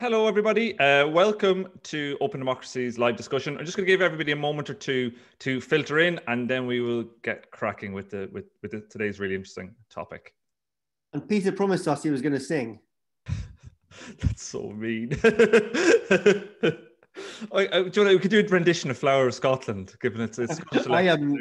Hello, everybody. Uh, welcome to Open Democracy's live discussion. I'm just going to give everybody a moment or two to filter in, and then we will get cracking with the with with the, today's really interesting topic. And Peter promised us he was going to sing. That's so mean. I, I, do you know, we could do a rendition of "Flower of Scotland," given it's, it's I um,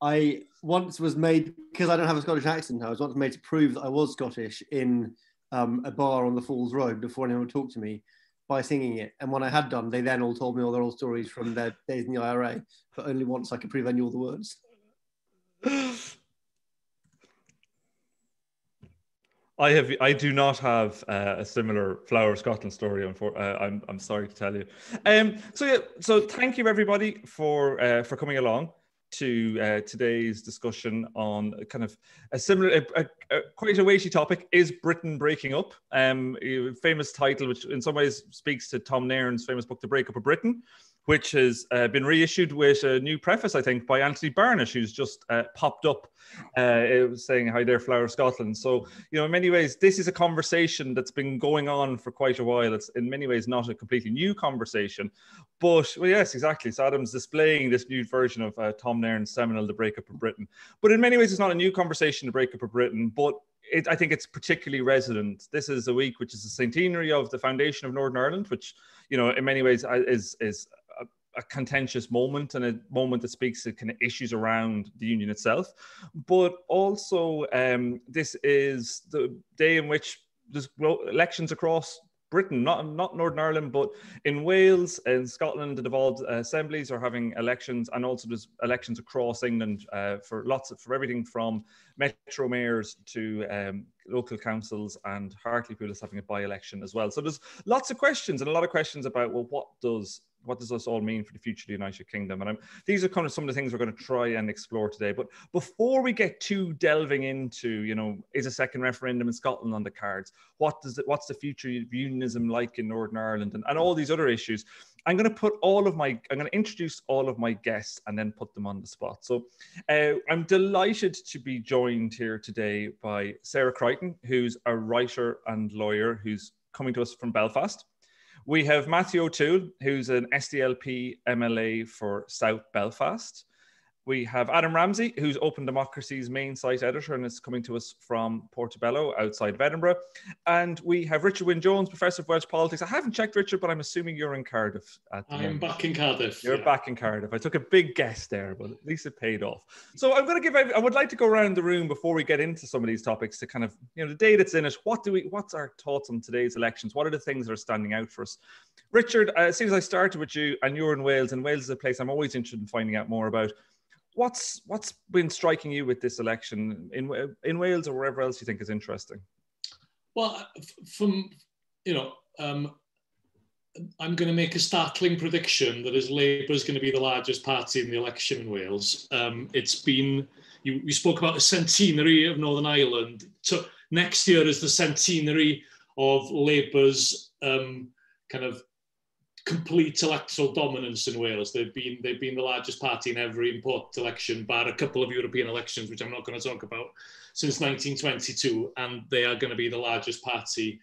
I once was made because I don't have a Scottish accent. I was once made to prove that I was Scottish in um, a bar on the Falls Road before anyone would talk to me by singing it. And when I had done, they then all told me all their old stories from their days in the IRA, but only once I could prove I knew all the words. I have. I do not have uh, a similar Flower Scotland story. Uh, I'm. I'm sorry to tell you. Um. So yeah. So thank you everybody for uh, for coming along to uh, today's discussion on kind of a similar, a, a, quite a weighty topic: is Britain breaking up? Um, famous title, which in some ways speaks to Tom Nairn's famous book, The Breakup of Britain which has uh, been reissued with a new preface, I think, by Anthony Barnett, who's just uh, popped up uh, saying, Hi there, Flower Scotland. So, you know, in many ways, this is a conversation that's been going on for quite a while. It's in many ways not a completely new conversation. But, well, yes, exactly. So Adam's displaying this new version of uh, Tom Nairn's seminal, The Breakup of Britain. But in many ways, it's not a new conversation, The Breakup of Britain, but it, I think it's particularly resonant. This is a week which is the centenary of the foundation of Northern Ireland, which you know in many ways uh, is is a contentious moment and a moment that speaks to kind of issues around the union itself. But also, um, this is the day in which there's elections across Britain, not not Northern Ireland, but in Wales and Scotland, the devolved assemblies are having elections, and also there's elections across England uh, for lots of for everything from metro mayors to um, local councils, and Hartlepool is having a by-election as well. So there's lots of questions and a lot of questions about well, what does what does this all mean for the future of the United Kingdom? And I'm, these are kind of some of the things we're going to try and explore today. But before we get too delving into, you know, is a second referendum in Scotland on the cards? What does it, what's the future of unionism like in Northern Ireland and, and all these other issues? I'm going to put all of my, I'm going to introduce all of my guests and then put them on the spot. So uh, I'm delighted to be joined here today by Sarah Creighton, who's a writer and lawyer who's coming to us from Belfast. We have Matthew O'Toole, who's an SDLP MLA for South Belfast. We have Adam Ramsay, who's Open Democracy's main site editor and is coming to us from Portobello outside of Edinburgh. And we have Richard Wyn Jones, Professor of Welsh Politics. I haven't checked, Richard, but I'm assuming you're in Cardiff. I'm moment. back in Cardiff. You're yeah. back in Cardiff. I took a big guess there, but at least it paid off. So I'm going to give, I would like to go around the room before we get into some of these topics to kind of, you know, the day that's in it. What do we, what's our thoughts on today's elections? What are the things that are standing out for us? Richard, uh, as soon as I started with you, and you're in Wales, and Wales is a place I'm always interested in finding out more about what's what's been striking you with this election in in Wales or wherever else you think is interesting? Well, from you know, um, I'm going to make a startling prediction that as Labour is going to be the largest party in the election in Wales. Um, it's been you, you spoke about the centenary of Northern Ireland. So next year is the centenary of Labour's um, kind of complete electoral dominance in Wales. They've been, they've been the largest party in every important election, bar a couple of European elections, which I'm not going to talk about, since 1922. And they are going to be the largest party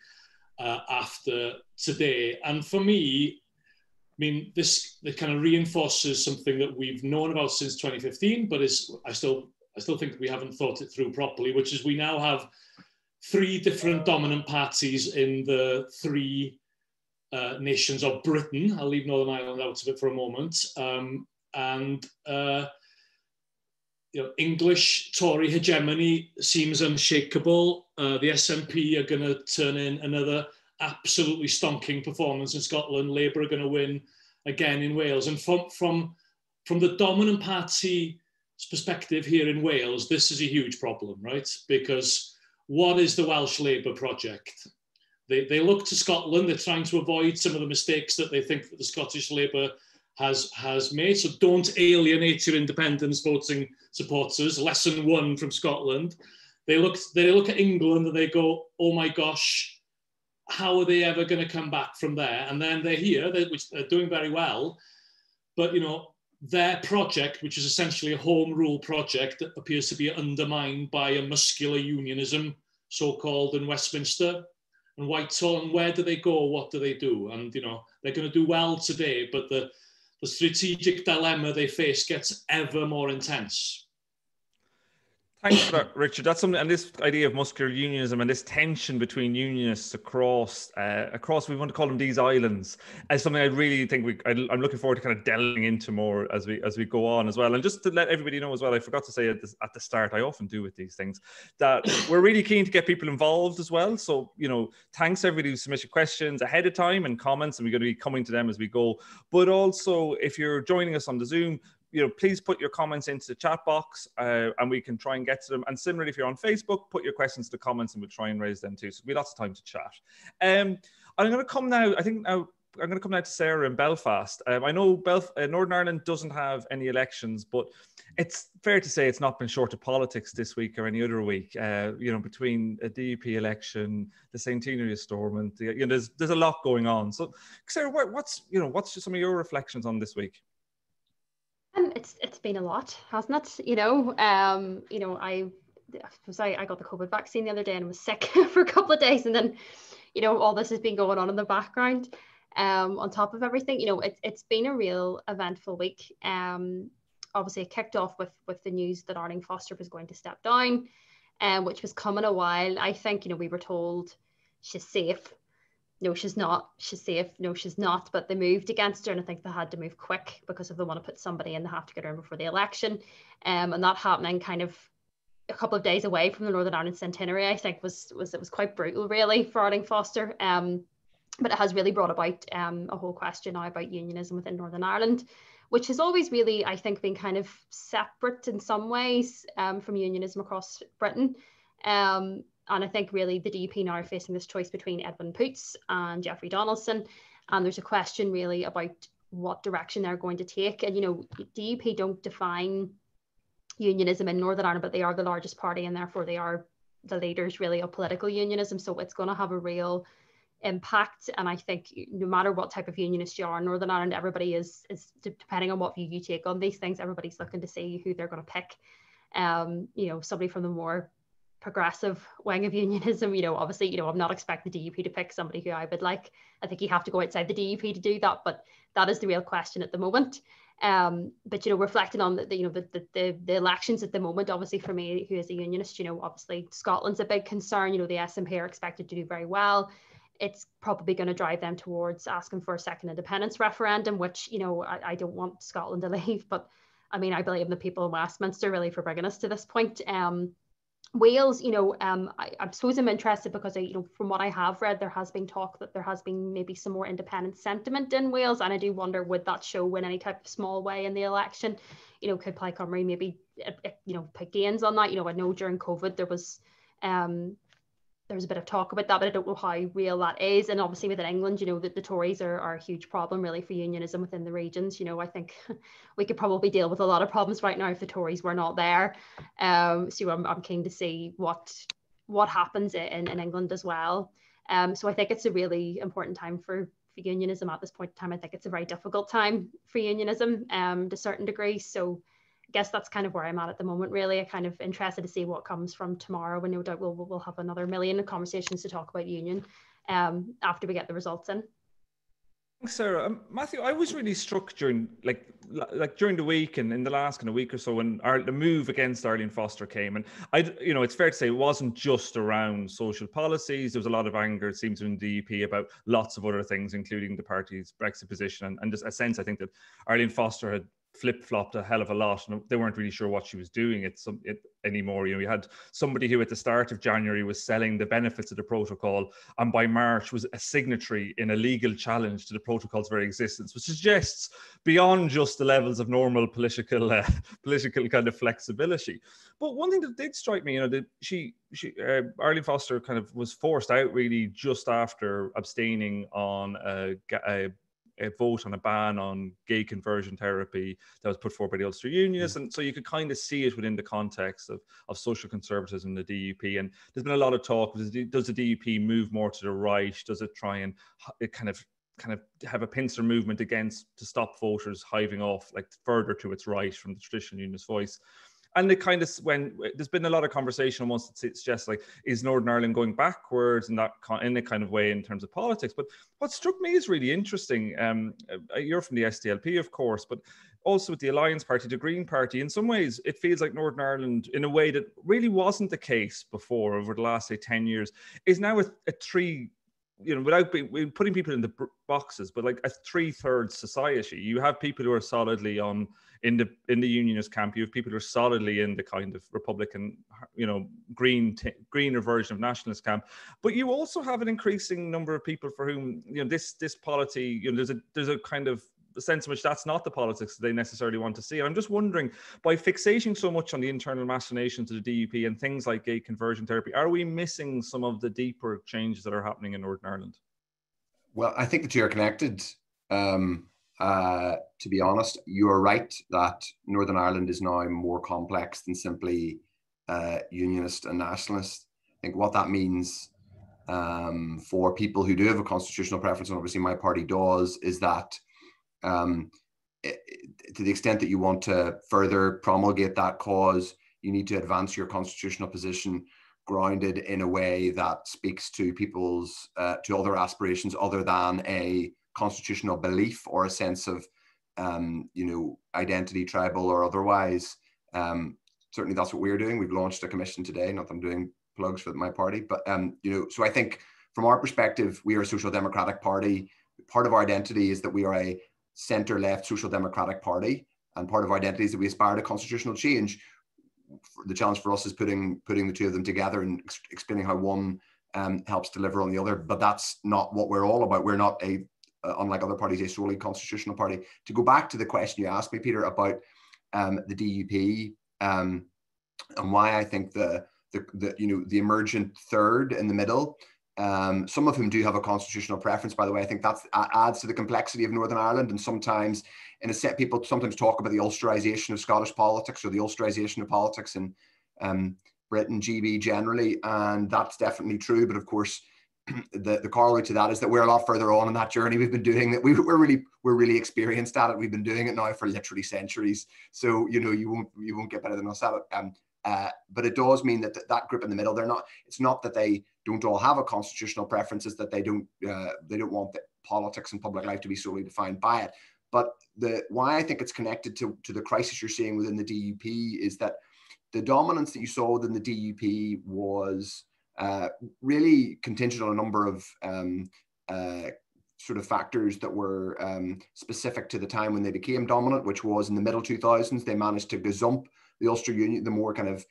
uh, after today. And for me, I mean, this it kind of reinforces something that we've known about since 2015, but is I still I still think we haven't thought it through properly, which is we now have three different dominant parties in the three uh, nations of Britain. I'll leave Northern Ireland out of it for a moment. Um, and uh, you know, English Tory hegemony seems unshakable. Uh, the SNP are going to turn in another absolutely stonking performance in Scotland. Labour are going to win again in Wales. And from, from, from the dominant party's perspective here in Wales, this is a huge problem, right? Because what is the Welsh Labour project? They, they look to Scotland. They're trying to avoid some of the mistakes that they think that the Scottish Labour has has made. So don't alienate your independence voting supporters. Lesson one from Scotland. They look they look at England and they go, oh my gosh, how are they ever going to come back from there? And then they're here, they're, which they're doing very well, but you know their project, which is essentially a home rule project, appears to be undermined by a muscular unionism, so called in Westminster and Whitehall, and where do they go, what do they do? And, you know, they're going to do well today, but the, the strategic dilemma they face gets ever more intense. Thanks for that, Richard. That's something, and this idea of muscular unionism and this tension between unionists across, uh, across, we want to call them these islands, as something I really think we, I, am looking forward to kind of delving into more as we as we go on as well. And just to let everybody know as well, I forgot to say at, this, at the start, I often do with these things, that we're really keen to get people involved as well. So you know, thanks everybody who submitted questions ahead of time and comments, and we're going to be coming to them as we go. But also, if you're joining us on the Zoom, you know, please put your comments into the chat box uh, and we can try and get to them. And similarly, if you're on Facebook, put your questions to comments and we'll try and raise them too. So we lots of time to chat. Um, I'm going to come now, I think now I'm going to come now to Sarah in Belfast. Um, I know Belf- uh, Northern Ireland doesn't have any elections, but it's fair to say it's not been short of politics this week or any other week. Uh, you know, between a DUP election, the centenary of Stormont, the, you know, there's there's a lot going on. So, Sarah, what, what's you know, what's some of your reflections on this week? Um, it's it's been a lot, hasn't it? You know, um, you know, I was I, I got the COVID vaccine the other day and was sick for a couple of days, and then, you know, all this has been going on in the background. Um, on top of everything, you know, it's it's been a real eventful week. Um, obviously, it kicked off with with the news that Arlene Foster was going to step down, um, which was coming a while. I think you know we were told she's safe no, she's not. She's safe. No, she's not. But they moved against her, and I think they had to move quick because if they want to put somebody in, they have to get her in before the election. Um, and that happening kind of a couple of days away from the Northern Ireland centenary, I think was was it was quite brutal, really, for Arlene Foster. Um, but it has really brought about um, a whole question now about unionism within Northern Ireland, which has always really, I think, been kind of separate in some ways um, from unionism across Britain. Um, and I think really the DUP now are facing this choice between Edwin Poots and Jeffrey Donaldson. And there's a question really about what direction they're going to take. And, you know, DUP don't define unionism in Northern Ireland, but they are the largest party and therefore they are the leaders really of political unionism. So it's going to have a real impact. And I think no matter what type of unionist you are in Northern Ireland, everybody is, is depending on what view you take on these things, everybody's looking to see who they're going to pick. Um, you know, somebody from the more progressive wing of unionism. You know, obviously, you know, I'm not expecting the DUP to pick somebody who I would like. I think you have to go outside the DUP to do that, but that is the real question at the moment. Um, but you know, reflecting on the, the you know the, the the elections at the moment, obviously for me, who is a unionist, you know, obviously Scotland's a big concern. You know, the SNP are expected to do very well. It's probably going to drive them towards asking for a second independence referendum, which you know I, I don't want Scotland to leave, but I mean I blame the people in Westminster really for bringing us to this point. Um, Wales, you know, um, I, I suppose I'm interested because I, you know, from what I have read, there has been talk that there has been maybe some more independent sentiment in Wales, and I do wonder would that show in any type of small way in the election? You know, could Plaid Cymru maybe, uh, uh, you know, put gains on that? You know, I know during COVID there was um, there was a bit of talk about that, but I don't know how real that is. And obviously within England, you know, that the Tories are, are a huge problem really for unionism within the regions. You know, I think we could probably deal with a lot of problems right now if the Tories were not there. Um, so I'm, I'm keen to see what what happens in, in England as well. Um, so I think it's a really important time for, for unionism at this point in time. I think it's a very difficult time for unionism um, to a certain degree. So guess that's kind of where I'm at at the moment, really. I'm kind of interested to see what comes from tomorrow, and no doubt we'll, we'll have another million conversations to talk about union um, after we get the results in. Thanks, Sarah. Um, Matthew, I was really struck during like like during the week and in the last kind of week or so when our, the move against Arlene Foster came, and I, you know, it's fair to say it wasn't just around social policies. There was a lot of anger, it seems, in the DUP about lots of other things, including the party's Brexit position, and, and just a sense I think that Arlene Foster had flip flopped a hell of a lot, and they weren't really sure what she was doing it, some, it anymore. You know, you had somebody who at the start of January was selling the benefits of the protocol, and by March was a signatory in a legal challenge to the protocol's very existence, which suggests beyond just the levels of normal political uh, political kind of flexibility. But one thing that did strike me, you know, that she she uh, Arlene Foster kind of was forced out really just after abstaining on a, a a vote on a ban on gay conversion therapy that was put forward by the Ulster Unionists. Mm. And so you could kind of see it within the context of, of social conservatism in the DUP. And there's been a lot of talk, does the, does the DUP move more to the right? Does it try and it kind of kind of have a pincer movement against to stop voters hiving off like further to its right from the traditional unionist voice? And it kind of when there's been a lot of conversation almost it suggests like is Northern Ireland going backwards in that in a kind of way in terms of politics. But what struck me is really interesting. Um, uh, you're from the SDLP, of course, but also with the Alliance Party, the Green Party, in some ways, it feels like Northern Ireland, in a way that really wasn't the case before over the last, say, 10 years, is now a, a three, you know, without being, putting people in the boxes, but like a three thirds society. You have people who are solidly on in the in the unionist camp. You have people who are solidly in the kind of Republican, you know, green t- greener version of nationalist camp. But you also have an increasing number of people for whom you know this this polity. You know, there's a there's a kind of sense in which that's not the politics they necessarily want to see. And I'm just wondering, by fixating so much on the internal machinations of the DUP and things like gay conversion therapy, are we missing some of the deeper changes that are happening in Northern Ireland? Well, I think the two are connected. Um, uh, to be honest, you are right that Northern Ireland is now more complex than simply uh, unionist and nationalist. I think what that means um, for people who do have a constitutional preference, and obviously my party does, is that um, to the extent that you want to further promulgate that cause, you need to advance your constitutional position grounded in a way that speaks to people's uh, to other aspirations other than a constitutional belief or a sense of um, you know identity tribal or otherwise. Um, certainly that's what we're doing. We've launched a commission today not that i'm doing plugs for my party but um, you know so i think from our perspective we are a social democratic party. Part of our identity is that we are a centre left social democratic party. And part of our identity is that we aspire to constitutional change. The challenge for us is putting putting the two of them together and ex- explaining how one um, helps deliver on the other. But that's not what we're all about. We're not a, uh, unlike other parties, a solely constitutional party. To go back to the question you asked me, Peter, about um, the DUP um, and why I think the, the the you know the emergent third in the middle um, some of whom do have a constitutional preference, by the way. I think that adds to the complexity of Northern Ireland. And sometimes, in a set, people sometimes talk about the Ulsterization of Scottish politics or the Ulsterization of politics in um, Britain, GB generally. And that's definitely true. But of course, the, the corollary to that is that we're a lot further on in that journey. We've been doing that. We, we're really we're really experienced at it. We've been doing it now for literally centuries. So you know you won't you won't get better than us at it. Um, uh, but it does mean that th- that group in the middle, they're not. It's not that they don't all have a constitutional preference, is that they don't uh, they don't want politics and public life to be solely defined by it. But the why I think it's connected to to the crisis you're seeing within the DUP is that the dominance that you saw within the DUP was uh, really contingent on a number of um, uh, sort of factors that were um, specific to the time when they became dominant, which was in the middle 2000s. They managed to gazump the Ulster Union, the more kind of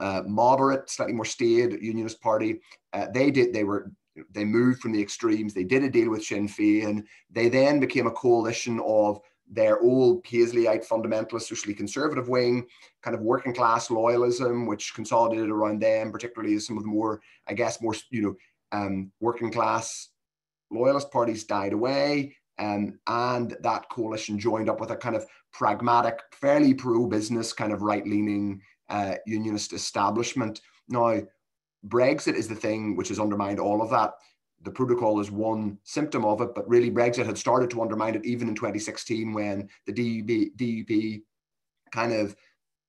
uh, moderate, slightly more staid Unionist Party. Uh, they did. They were. They moved from the extremes. They did a deal with Sinn Féin. They then became a coalition of their old Paisleyite fundamentalist, socially conservative wing, kind of working class loyalism, which consolidated around them, particularly as some of the more, I guess, more you know, um, working class loyalist parties died away. Um, and that coalition joined up with a kind of pragmatic, fairly pro business, kind of right leaning uh, unionist establishment. Now, Brexit is the thing which has undermined all of that. The protocol is one symptom of it, but really Brexit had started to undermine it even in 2016 when the DUP, DUP kind of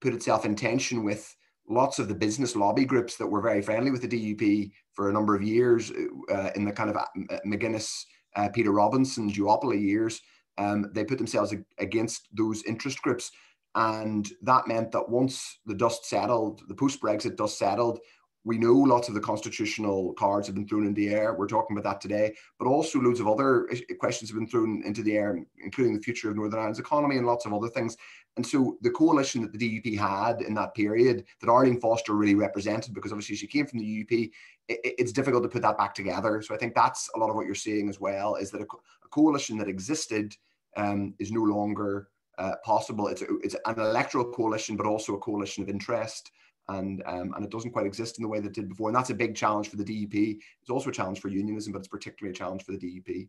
put itself in tension with lots of the business lobby groups that were very friendly with the DUP for a number of years uh, in the kind of uh, McGuinness, uh, Peter Robinson duopoly years. Um, they put themselves against those interest groups. And that meant that once the dust settled, the post Brexit dust settled, we know lots of the constitutional cards have been thrown in the air. We're talking about that today, but also loads of other questions have been thrown into the air, including the future of Northern Ireland's economy and lots of other things. And so the coalition that the DUP had in that period, that Arlene Foster really represented, because obviously she came from the UP, it, it's difficult to put that back together. So I think that's a lot of what you're seeing as well, is that a, a coalition that existed um, is no longer uh, possible. It's, a, it's an electoral coalition, but also a coalition of interest. And, um, and it doesn't quite exist in the way that it did before. And that's a big challenge for the DUP. It's also a challenge for unionism, but it's particularly a challenge for the DUP.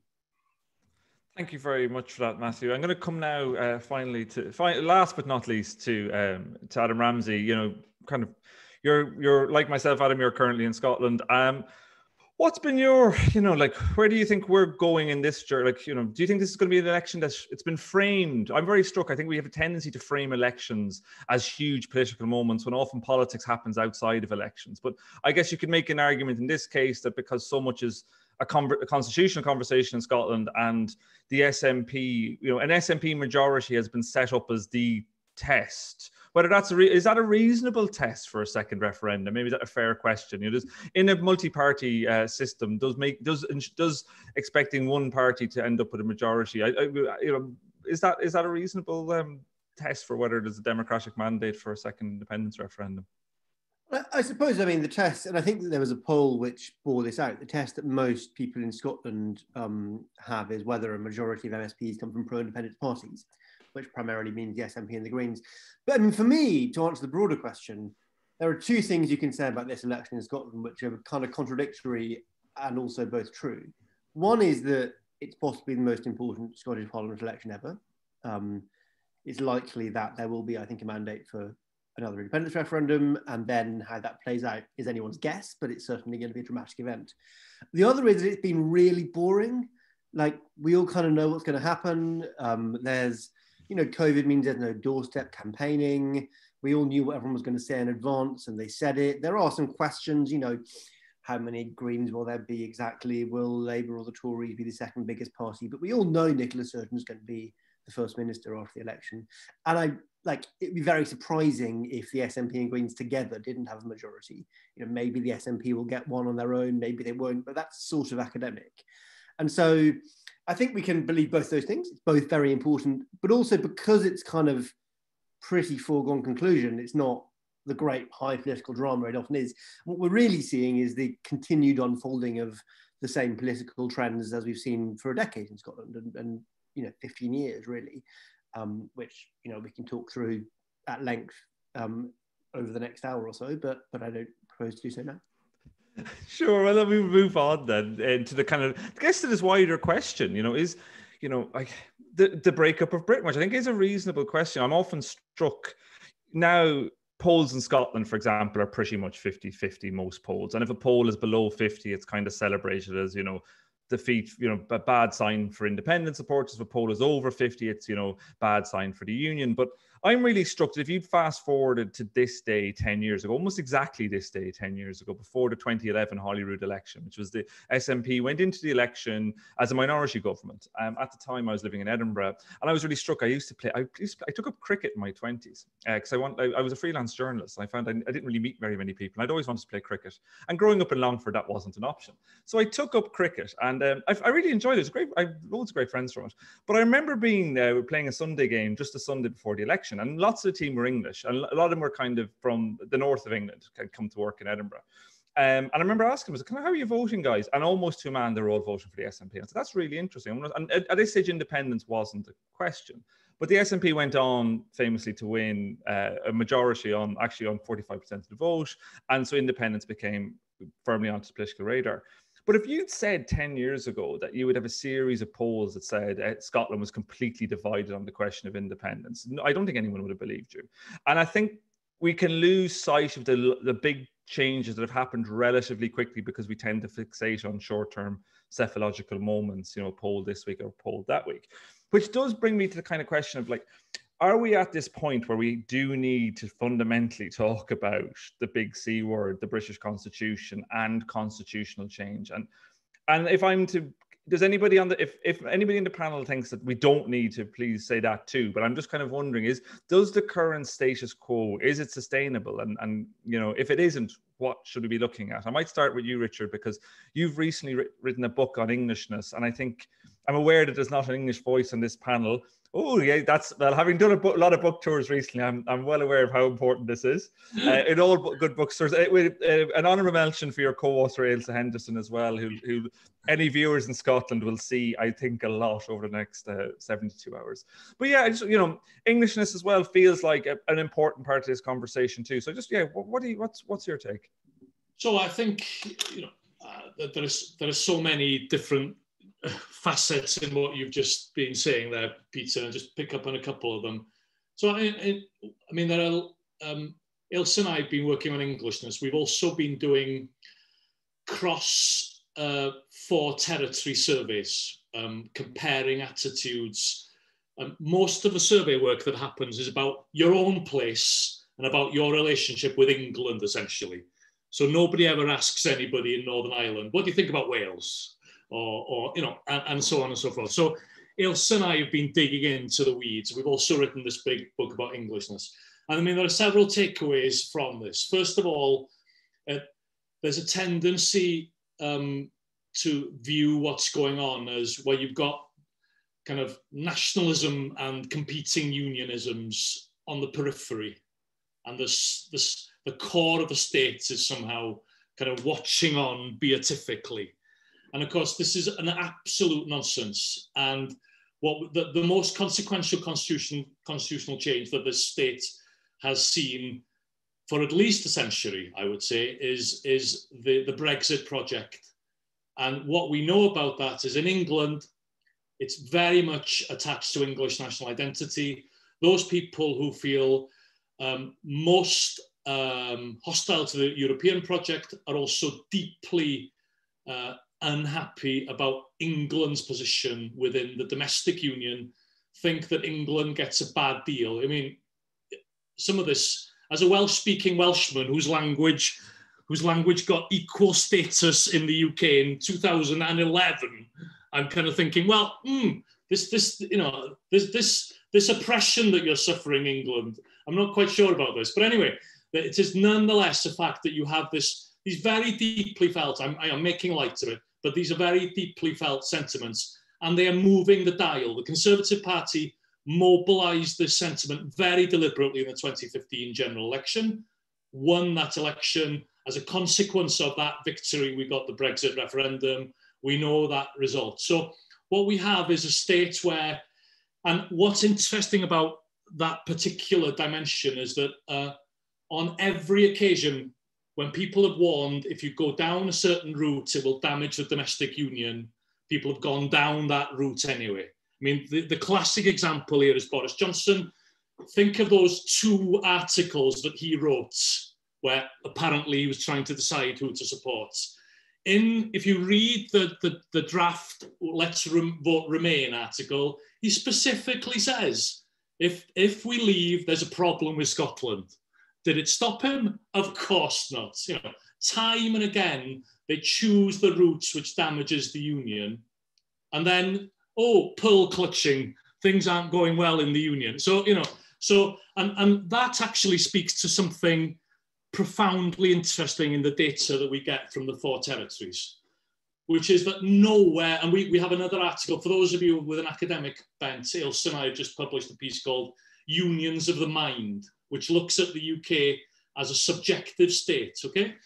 Thank you very much for that, Matthew. I'm going to come now, uh, finally, to fi- last but not least, to um, to Adam Ramsay. You know, kind of, you're you're like myself, Adam. You're currently in Scotland. Um, What's been your, you know, like, where do you think we're going in this journey? Like, you know, do you think this is going to be an election that's it's been framed? I'm very struck. I think we have a tendency to frame elections as huge political moments when often politics happens outside of elections. But I guess you could make an argument in this case that because so much is a, con- a constitutional conversation in Scotland and the SNP, you know, an SNP majority has been set up as the test whether that's a re- is that a reasonable test for a second referendum? Maybe that a fair question? You know, in a multi-party uh, system, does make does does expecting one party to end up with a majority? I, I you know, is that is that a reasonable um, test for whether there's a democratic mandate for a second independence referendum? I suppose, I mean, the test, and I think that there was a poll which bore this out. The test that most people in Scotland um, have is whether a majority of MSPs come from pro independence parties which primarily means the SNP and the Greens. But I mean, for me, to answer the broader question, there are two things you can say about this election in Scotland, which are kind of contradictory and also both true. One is that it's possibly the most important Scottish Parliament election ever. Um, it's likely that there will be, I think, a mandate for another independence referendum, and then how that plays out is anyone's guess, but it's certainly going to be a dramatic event. The other is that it's been really boring. Like we all kind of know what's going to happen. Um, there's you know, COVID means there's no doorstep campaigning. We all knew what everyone was going to say in advance, and they said it. There are some questions, you know, how many Greens will there be exactly? Will Labour or the Tories be the second biggest party? But we all know Nicola Sturgeon is going to be the first minister after the election, and I like it'd be very surprising if the SNP and Greens together didn't have a majority. You know, maybe the SNP will get one on their own, maybe they won't, but that's sort of academic. And so I think we can believe both those things. It's both very important, but also because it's kind of pretty foregone conclusion, it's not the great high political drama it often is. What we're really seeing is the continued unfolding of the same political trends as we've seen for a decade in Scotland and, and you know 15 years really, um, which you know we can talk through at length um, over the next hour or so. But but I don't propose to do so now. Sure. Well, let me move on then eh, into the kind of, I guess, to this wider question. You know, is you know, like the the breakup of Britain, which I think is a reasonable question. I'm often struck now. Polls in Scotland, for example, are pretty much 50 50 most polls. And if a poll is below 50, it's kind of celebrated as, you know, defeat, you know, a bad sign for independent supporters. If a poll is over 50, it's, you know, bad sign for the union. But I'm really struck that if you'd fast forwarded to this day 10 years ago, almost exactly this day 10 years ago, before the 2011 Holyrood election, which was the SNP went into the election as a minority government. Um, at the time, I was living in Edinburgh, and I was really struck. I used to play. I, used to, I took up cricket in my 20s because uh, I want. I, I, was a freelance journalist. I found I, I, didn't really meet very many people. I'd always wanted to play cricket, and growing up in Longford, that wasn't an option. So I took up cricket, and um, I, I, really enjoyed it. Great. I have loads of great friends from it. But I remember being uh, playing a Sunday game just a Sunday before the election, and lots of the team were English, and a lot of them were kind of from the north of England, had come to work in Edinburgh. Um, and I remember asking them, how are you voting, guys? And almost to a man, they're all voting for the SNP. I said, that's really interesting. And at this stage, independence wasn't a question. But the SNP went on famously to win uh, a majority on actually on 45% of the vote. And so independence became firmly onto the political radar. But if you'd said 10 years ago that you would have a series of polls that said uh, Scotland was completely divided on the question of independence, I don't think anyone would have believed you. And I think we can lose sight of the, the big changes that have happened relatively quickly because we tend to fixate on short term psephological moments, you know, poll this week or poll that week. Which does bring me to the kind of question of like, are we at this point where we do need to fundamentally talk about the big C word, the British Constitution, and constitutional change? And and if I'm to does anybody on the if if anybody in the panel thinks that we don't need to please say that too but i'm just kind of wondering is does the current status quo is it sustainable and and you know if it isn't what should we be looking at i might start with you richard because you've recently written a book on englishness and i think i'm aware that there's not an english voice on this panel Oh yeah, that's well. Having done a, bo- lot of book tours recently, I'm, I'm well aware of how important this is. Uh, in all good bookstores, with, uh, an honourable mention for your co-author Ailsa Henderson as well, who, who any viewers in Scotland will see, I think, a lot over the next uh, 72 hours. But yeah, just, you know, Englishness as well feels like a, an important part of this conversation too. So just yeah, what, what do you, what's what's your take? So I think you know uh, there is there are so many different facets in what you've just been saying there, Peter, and just pick up on a couple of them. So, I, I, I mean, there are, um, Ilse and I have been working on Englishness. We've also been doing cross uh, four territory surveys, um, comparing attitudes. Um, most of the survey work that happens is about your own place and about your relationship with England, essentially. So nobody ever asks anybody in Northern Ireland, what do you think about Wales? or, or you know, and, and so on and so forth. So Ilse and I have been digging into the weeds. We've also written this big book about Englishness. And I mean, there are several takeaways from this. First of all, uh, there's a tendency um, to view what's going on as where well, you've got kind of nationalism and competing unionisms on the periphery. And this, this, the core of the state is somehow kind of watching on beatifically. And of course, this is an absolute nonsense. And what the, the most consequential constitution, constitutional change that this state has seen for at least a century, I would say, is, is the, the Brexit project. And what we know about that is in England, it's very much attached to English national identity. Those people who feel um, most um, hostile to the European project are also deeply uh, unhappy about England's position within the domestic union, think that England gets a bad deal. I mean, some of this, as a Welsh-speaking Welshman whose language whose language got equal status in the UK in 2011, I'm kind of thinking, well, mm, this, this, you know, this, this, this oppression that you're suffering, England. I'm not quite sure about this, but anyway, it is nonetheless a fact that you have this, these very deeply felt. I'm, I am making light of it, but these are very deeply felt sentiments, and they are moving the dial. The Conservative Party mobilised this sentiment very deliberately in the 2015 general election, won that election. As a consequence of that victory, we got the Brexit referendum. We know that result. So what we have is a state where, and what's interesting about that particular dimension is that uh, on every occasion when people have warned if you go down a certain route, it will damage the domestic union, people have gone down that route anyway. I mean, the, the classic example here is Boris Johnson. Think of those two articles that he wrote where apparently he was trying to decide who to support. In, if you read the, the, the draft Let's Rem Vote Remain article, he specifically says, if, if we leave, there's a problem with Scotland. Did it stop him? Of course not. You know, time and again, they choose the routes which damages the union. And then, oh, pearl clutching, things aren't going well in the union. So, you know, so, and, and that actually speaks to something profoundly interesting in the data that we get from the four territories, which is that nowhere, and we, we have another article, for those of you with an academic bent, Ailsa and I have just published a piece called Unions of the Mind, which looks at the UK as a subjective state, okay?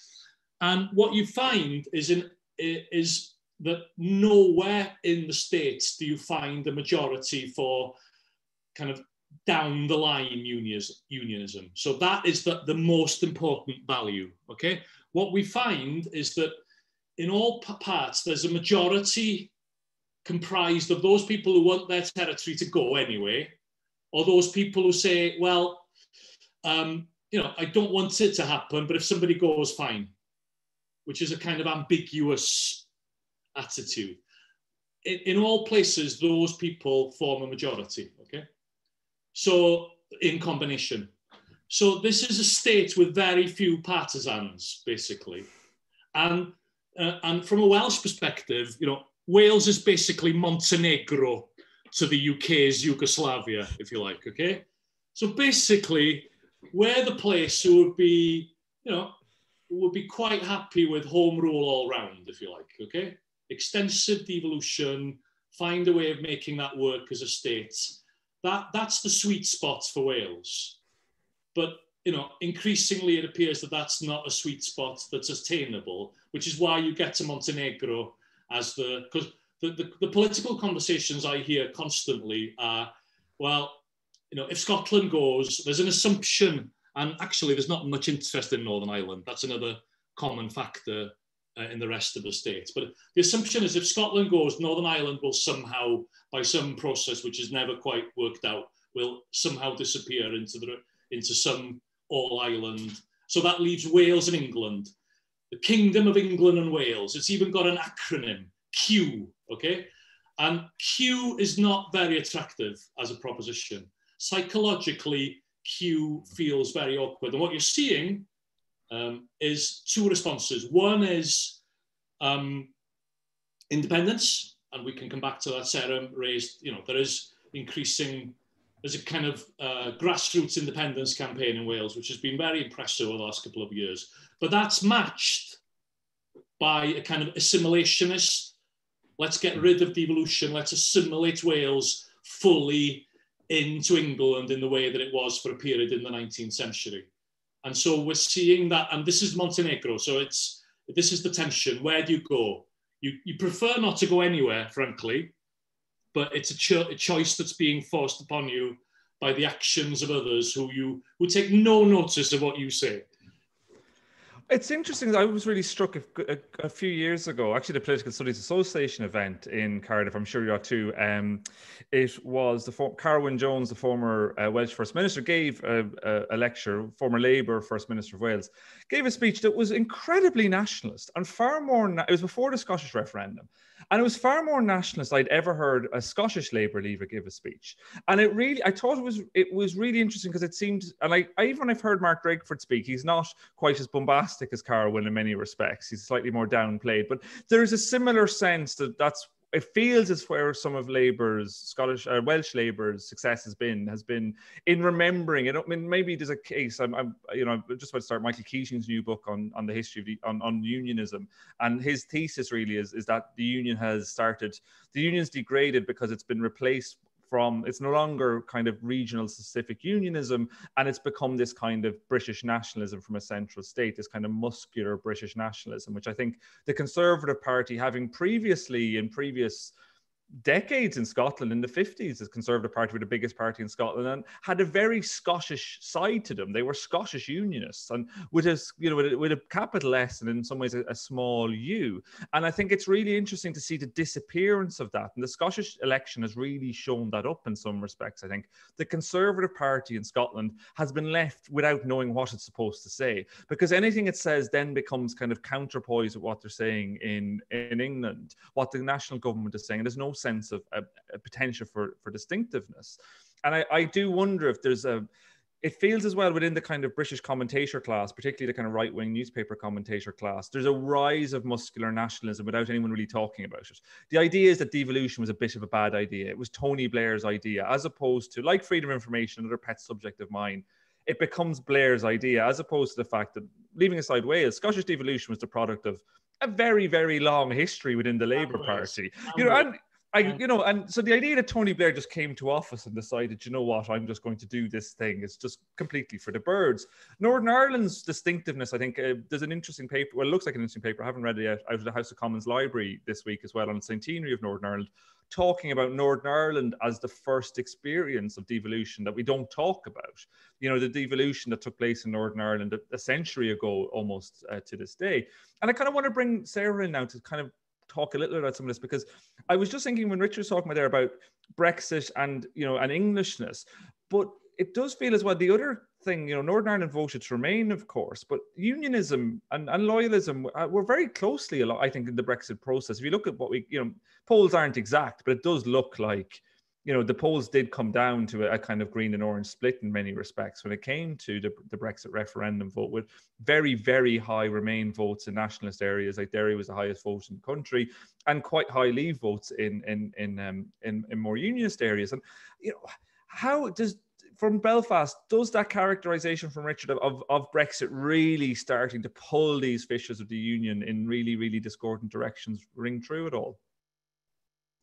And what you find is, in, is that nowhere in the states do you find a majority for kind of down the line unionism. So that is the, the most important value, okay? What we find is that in all parts, there's a majority comprised of those people who want their territory to go anyway, or those people who say, well, um, you know, I don't want it to happen, but if somebody goes, fine. Which is a kind of ambiguous attitude. In, in all places, those people form a majority, okay? So, in combination. So this is a state with very few partisans, basically. And, uh, and from a Welsh perspective, you know, Wales is basically Montenegro to the UK's Yugoslavia, if you like, okay? So basically, we're the place who would be, you know, would be quite happy with home rule all round, if you like, okay? Extensive devolution, find a way of making that work as a state. That, that's the sweet spot for Wales. But, you know, increasingly it appears that that's not a sweet spot that's attainable, which is why you get to Montenegro as the, because the, the, the political conversations I hear constantly are, well, you know, if Scotland goes, there's an assumption, and actually there's not much interest in Northern Ireland. That's another common factor uh, in the rest of the states. But the assumption is if Scotland goes, Northern Ireland will somehow, by some process which has never quite worked out, will somehow disappear into, the, into some all-Ireland. So that leaves Wales and England. The Kingdom of England and Wales. It's even got an acronym, Q, okay? And Q is not very attractive as a proposition. Psychologically, Q feels very awkward. And what you're seeing um, is two responses. One is um, independence, and we can come back to that. Sarah raised, you know, there is increasing, there's a kind of uh, grassroots independence campaign in Wales, which has been very impressive over the last couple of years. But that's matched by a kind of assimilationist, let's get rid of devolution, let's assimilate Wales fully into England in the way that it was for a period in the 19th century. And so we're seeing that, and this is Montenegro, so it's this is the tension. Where do you go? You, you prefer not to go anywhere, frankly, but it's a, cho a choice that's being forced upon you by the actions of others who you who take no notice of what you say. It's interesting. I was really struck a, a, a, few years ago, actually, the Political Studies Association event in Cardiff. I'm sure you are too. Um, it was the for- Carwyn Jones, the former uh, Welsh First Minister, gave a, a, lecture. Former Labour First Minister of Wales gave a speech that was incredibly nationalist and far more. Na- it was before the Scottish referendum, and it was far more nationalist I'd ever heard a Scottish Labour leader give a speech. And it really, I thought it was it was really interesting because it seemed, and I, I even I've heard Mark Drakeford speak, he's not quite as bombastic as Carwyn in many respects. He's slightly more downplayed, but there is a similar sense that that's it feels as where some of Labour's Scottish uh, Welsh Labour's success has been has been in remembering it. I mean, maybe there's a case. I'm, I'm, you know, I'm just about to start Michael Keating's new book on on the history of the, on on unionism, and his thesis really is is that the union has started. The union's degraded because it's been replaced from it's no longer kind of regional specific unionism and it's become this kind of british nationalism from a central state this kind of muscular british nationalism which i think the conservative party having previously in previous decades in Scotland in the 50s. The Conservative Party were the biggest party in Scotland and had a very Scottish side to them. They were Scottish Unionists and with a you know with a, with a capital S and in some ways a, a, small U. And I think it's really interesting to see the disappearance of that. And the Scottish election has really shown that up in some respects. I think the Conservative Party in Scotland has been left without knowing what it's supposed to say because anything it says then becomes kind of counterpoise with what they're saying in in England, what the national government is saying. There's no sense of a, a potential for, for distinctiveness. And I, I do wonder if there's a, it feels as well within the kind of British commentator class, particularly the kind of right wing newspaper commentator class, there's a rise of muscular nationalism without anyone really talking about it. The idea is that devolution was a bit of a bad idea. It was Tony Blair's idea, as opposed to, like freedom of information, another pet subject of mine, it becomes Blair's idea, as opposed to the fact that, leaving aside Wales, Scottish devolution was the product of a very, very long history within the Labour Party. You know, and I, you know, and so the idea that Tony Blair just came to office and decided, you know what, I'm just going to do this thing is just completely for the birds. Northern Ireland's distinctiveness, I think, uh, there's an interesting paper. Well, it looks like an interesting paper. I haven't read it yet. Out of the House of Commons Library this week as well on the centenary of Northern Ireland, talking about Northern Ireland as the first experience of devolution that we don't talk about. You know, the devolution that took place in Northern Ireland a, a century ago, almost uh, to this day. And I kind of want to bring Sarah in now to kind of talk a little bit about some of this because I was just thinking when Richard was talking about there about Brexit and you know and Englishness, but it does feel as well the other thing you know Northern Ireland voted to remain, of course, but unionism and, and loyalism uh, were very closely, a lot, I think, in the Brexit process. If you look at what we you know polls aren't exact, but it does look like you know, the polls did come down to a, a, kind of green and orange split in many respects when it came to the, the, Brexit referendum vote, with very, very high Remain votes in nationalist areas. Like Derry was the highest vote in the country, and quite high Leave votes in in in um, in, in more unionist areas. And you know, how does from Belfast, does that characterization from Richard of, of, of, Brexit really starting to pull these fissures of the union in really, really discordant directions ring true at all?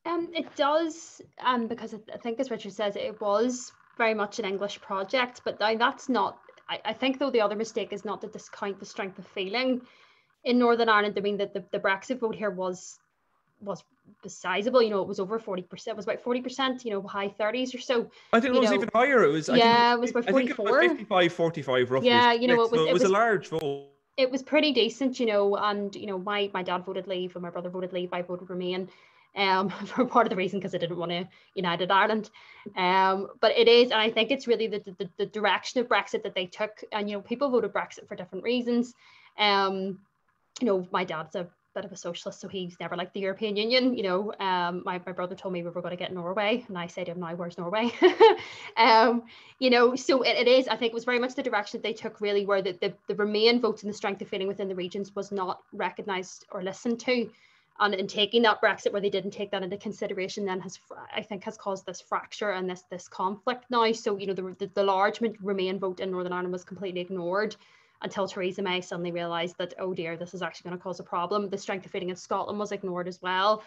Um, it does, um, because I think, as Richard says, it was very much an English project, but that's not. I, I think though the other mistake is not to discount the strength of feeling in Northern Ireland. I mean that the, the Brexit vote here was was sizable. You know, it was over forty percent. It was about forty percent. You know, high thirties or so. I think it was know. even higher. It was. Yeah, it was, it was about forty-four. 55, 45 roughly. Yeah, you know, it was. So it, was, it was a large vote. It was pretty decent, you know, and you know, my my dad voted Leave and my brother voted Leave. I voted Remain um, for part of the reason because I didn't want to United Ireland. Um, but it is, and I think it's really the, the, the direction of Brexit that they took. And, you know, people voted Brexit for different reasons. Um, you know, my dad's a bit of a socialist, so he's never liked the European Union. You know, um, my, my brother told me we were going to get Norway, and I said to him, "Now, where's Norway?" um, you know, so it, it is. I think it was very much the direction that they took, really, where the, the, the Remain votes and the strength of feeling within the regions was not recognised or listened to. Um, and in taking that Brexit, where they didn't take that into consideration, then has I think has caused this fracture and this this conflict now. So you know the the, the large Remain vote in Northern Ireland was completely ignored until Theresa May suddenly realised that, oh dear, this is actually going to cause a problem. The strength of feeling in Scotland was ignored as well.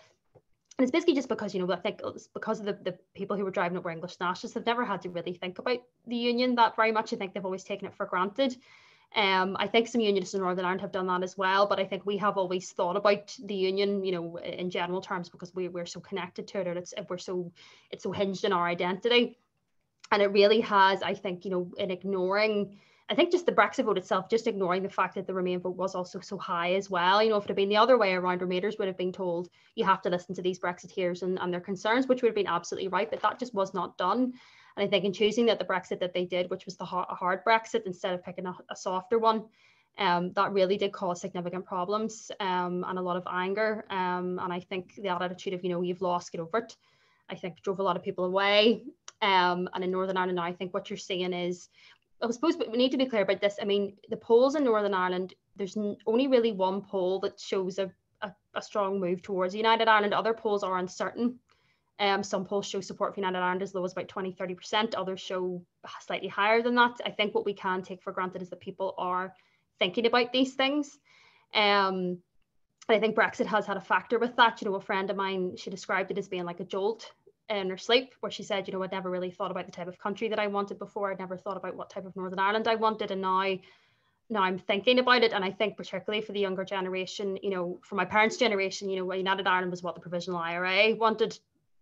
And it's basically just because, you know, I think it's because of the, the people who were driving it were English nationalists, they've never had to really think about the union that very much. I think they've always taken it for granted. Um, I think some unionists in Northern Ireland have done that as well, but I think we have always thought about the union, you know, in general terms because we, we're so connected to it, and it's we're so it's so hinged in our identity, and it really has, I think, you know, in ignoring I think just the Brexit vote itself, just ignoring the fact that the Remain vote was also so high as well. You know, if it had been the other way around, Remainers would have been told you have to listen to these Brexiteers and, and their concerns, which would have been absolutely right, but that just was not done. And I think in choosing that the Brexit that they did, which was the hard, hard Brexit instead of picking a, a softer one, um, that really did cause significant problems um, and a lot of anger. Um, and I think the attitude of, you know, you've lost, get over it, I think drove a lot of people away. Um, and in Northern Ireland I think what you're seeing is I suppose we need to be clear about this. I mean, the polls in Northern Ireland, there's only really one poll that shows a, a, a, strong move towards United Ireland. Other polls are uncertain. Um, some polls show support for United Ireland as low as about 20, 30%. Others show slightly higher than that. I think what we can take for granted is that people are thinking about these things. Um, I think Brexit has had a factor with that. You know, a friend of mine, she described it as being like a jolt in her sleep where she said, you know, I'd never really thought about the type of country that I wanted before. I'd never thought about what type of Northern Ireland I wanted. And now now I'm thinking about it. And I think particularly for the younger generation, you know, for my parents' generation, you know, United Ireland was what the provisional IRA wanted.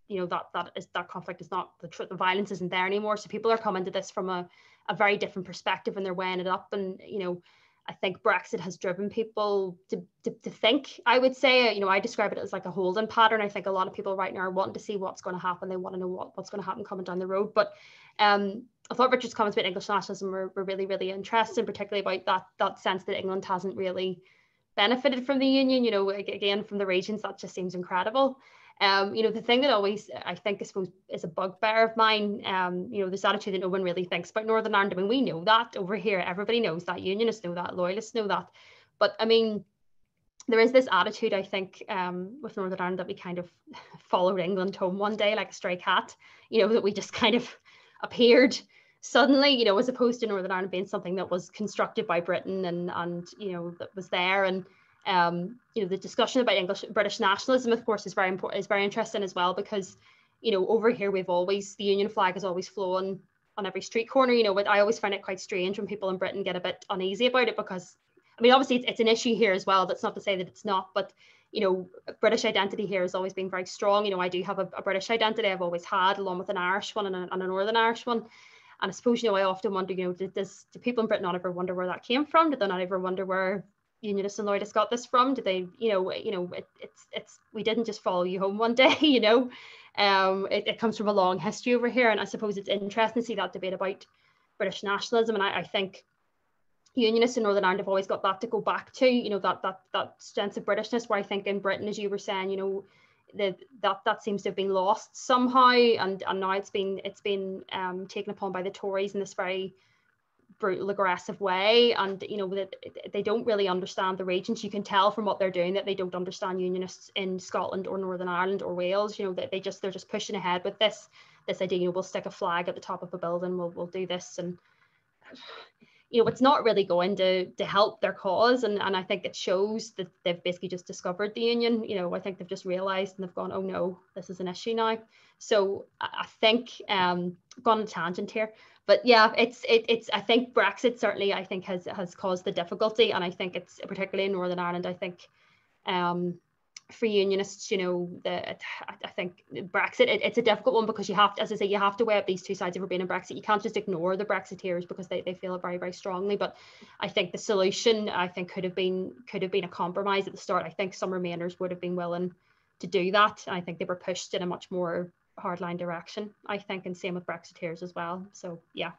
You know, that that is that conflict is not the truth, the violence isn't there anymore. So people are coming to this from a, a very different perspective and they're weighing it up. And, you know, I think Brexit has driven people to, to, to, think. I would say, you know, I describe it as like a holding pattern. I think a lot of people right now are wanting to see what's going to happen. They want to know what, what's going to happen coming down the road. But um, I thought Richard's comments about English nationalism were, were really, really interesting, particularly about that that sense that England hasn't really benefited from the union. You know, again from the regions, that just seems incredible. Um, you know, the thing that always I think I suppose is a bugbear of mine, um, you know, this attitude that no one really thinks about Northern Ireland. I mean, we know that over here, everybody knows that, unionists know that, loyalists know that. But I mean, there is this attitude, I think, um, with Northern Ireland that we kind of followed England home one day like a stray cat, you know, that we just kind of appeared suddenly, you know, as opposed to Northern Ireland being something that was constructed by Britain and and you know that was there and um, you know, the discussion about English British nationalism, of course, is very important, is very interesting as well because, you know, over here we've always the Union flag has always flown on every street corner. You know, but I always find it quite strange when people in Britain get a bit uneasy about it because, I mean, obviously it's, it's an issue here as well. That's not to say that it's not, but you know, British identity here has always been very strong. You know, I do have a, a British identity. I've always had, along with an Irish one and a, and a Northern Irish one. And I suppose, you know, I often wonder, you know, did this, do people in Britain not ever wonder where that came from? Did they not ever wonder where unionists and loyalists got this from? Did they, you know, you know, it, it's it's we didn't just follow you home one day, you know. Um, it, it comes from a long history over here, and I suppose it's interesting to see that debate about British nationalism, and I, I think unionists in Northern Ireland have always got that to go back to, you know, that that that sense of Britishness. Where I think in Britain, as you were saying, you know, the, that that seems to have been lost somehow, and and now it's been it's been um, taken upon by the Tories in this very brutal aggressive way and you know that they don't really understand the regions. You can tell from what they're doing that they don't understand unionists in scotland or northern ireland or wales you know that they just they're just pushing ahead with this this idea you know we'll stick a flag at the top of a building we'll, we'll do this and you know it's not really going to to help their cause. And and i think it shows that they've basically just discovered the union. You know i think they've just realized and they've gone oh no this is an issue now. So i think um gone on a tangent here but yeah, it's it, it's I think Brexit certainly I think has has caused the difficulty, and I think it's particularly in Northern Ireland. I think um, for unionists, you know, the I think Brexit it, it's a difficult one because you have to, as I say, you have to weigh up these two sides of in Brexit. You can't just ignore the Brexiteers because they, they feel it very very strongly. But I think the solution I think could have been could have been a compromise at the start. I think some Remainers would have been willing to do that. I think they were pushed in a much more hardline direction, I think, and same with Brexiteers as well. So yeah.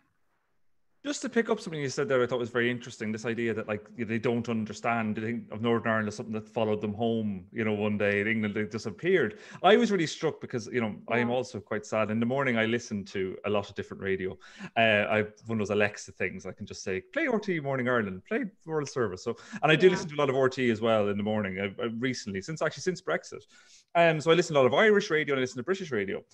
Just to pick up something you said there, I thought was very interesting. This idea that like they don't understand the thing of Northern Ireland as something that followed them home. You know, one day in England they disappeared. I was really struck because you know I am also quite sad. In the morning, I listen to a lot of different radio. Uh, I one of those Alexa things. I can just say play RTÉ Morning Ireland, play World Service. So, and I do yeah. listen to a lot of RTÉ as well in the morning. I, I recently, since actually since Brexit, um, so I listen to a lot of Irish radio and I listen to British radio.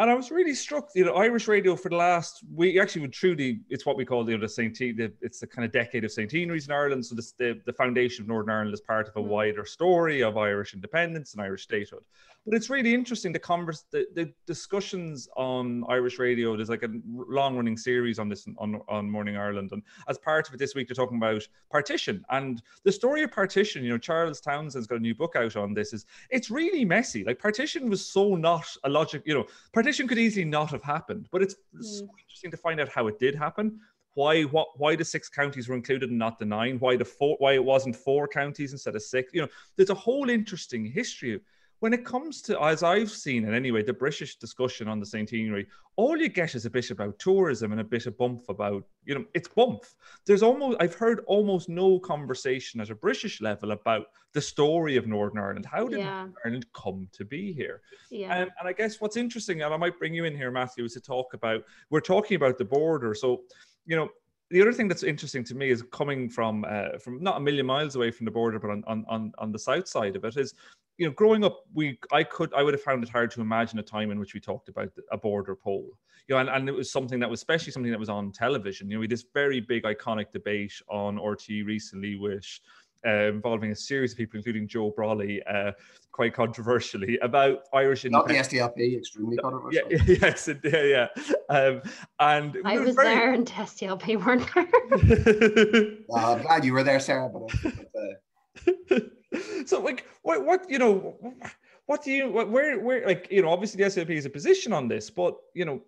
And I was really struck, you know, Irish radio for the last, we actually would truly, it's what we call, you know, the St. the, it's the kind of decade of centenaries in Ireland. So this, the, the foundation of Northern Ireland is part of a mm. wider story of Irish independence and Irish statehood. But it's really interesting the converse, the, the discussions on Irish radio. There's like a long running series on this on, on Morning Ireland. And as part of it this week, they're talking about partition and the story of partition. You know, Charles Townshend's got a new book out on this. Is it's really messy. Like partition was so not a logic, you know, partition could easily not have happened, but it's mm. so interesting to find out how it did happen. Why what why the six counties were included and not the nine? Why the four why it wasn't four counties instead of six? You know there's a whole interesting history when it comes to, as I've seen it anyway, the British discussion on the centenary, all you get is a bit about tourism and a bit of bump about, you know, it's bump. There's almost, I've heard almost no conversation at a British level about the story of Northern Ireland. How did yeah. Ireland come to be here? Yeah. Um, and I guess what's interesting, and I might bring you in here, Matthew, is to talk about, we're talking about the border. So, you know, the other thing that's interesting to me is coming from uh, from not a million miles away from the border, but on, on on the south side of it is you know, growing up, we I could I would have found it hard to imagine a time in which we talked about a border poll. You know, and, and it was something that was especially something that was on television. You know, we had this very big iconic debate on RTÉ recently, which uh, involving a series of people, including Joe Brolly, uh, quite controversially about Irish Not the SDLP, extremely controversial. Yeah, yes, yeah, yeah. Um, and I was, very... there, and SDLP weren't there. uh, I'm glad you were there, Sarah. But, but uh, so like what what you know what do you where where like you know obviously the SLP is a position on this, but you know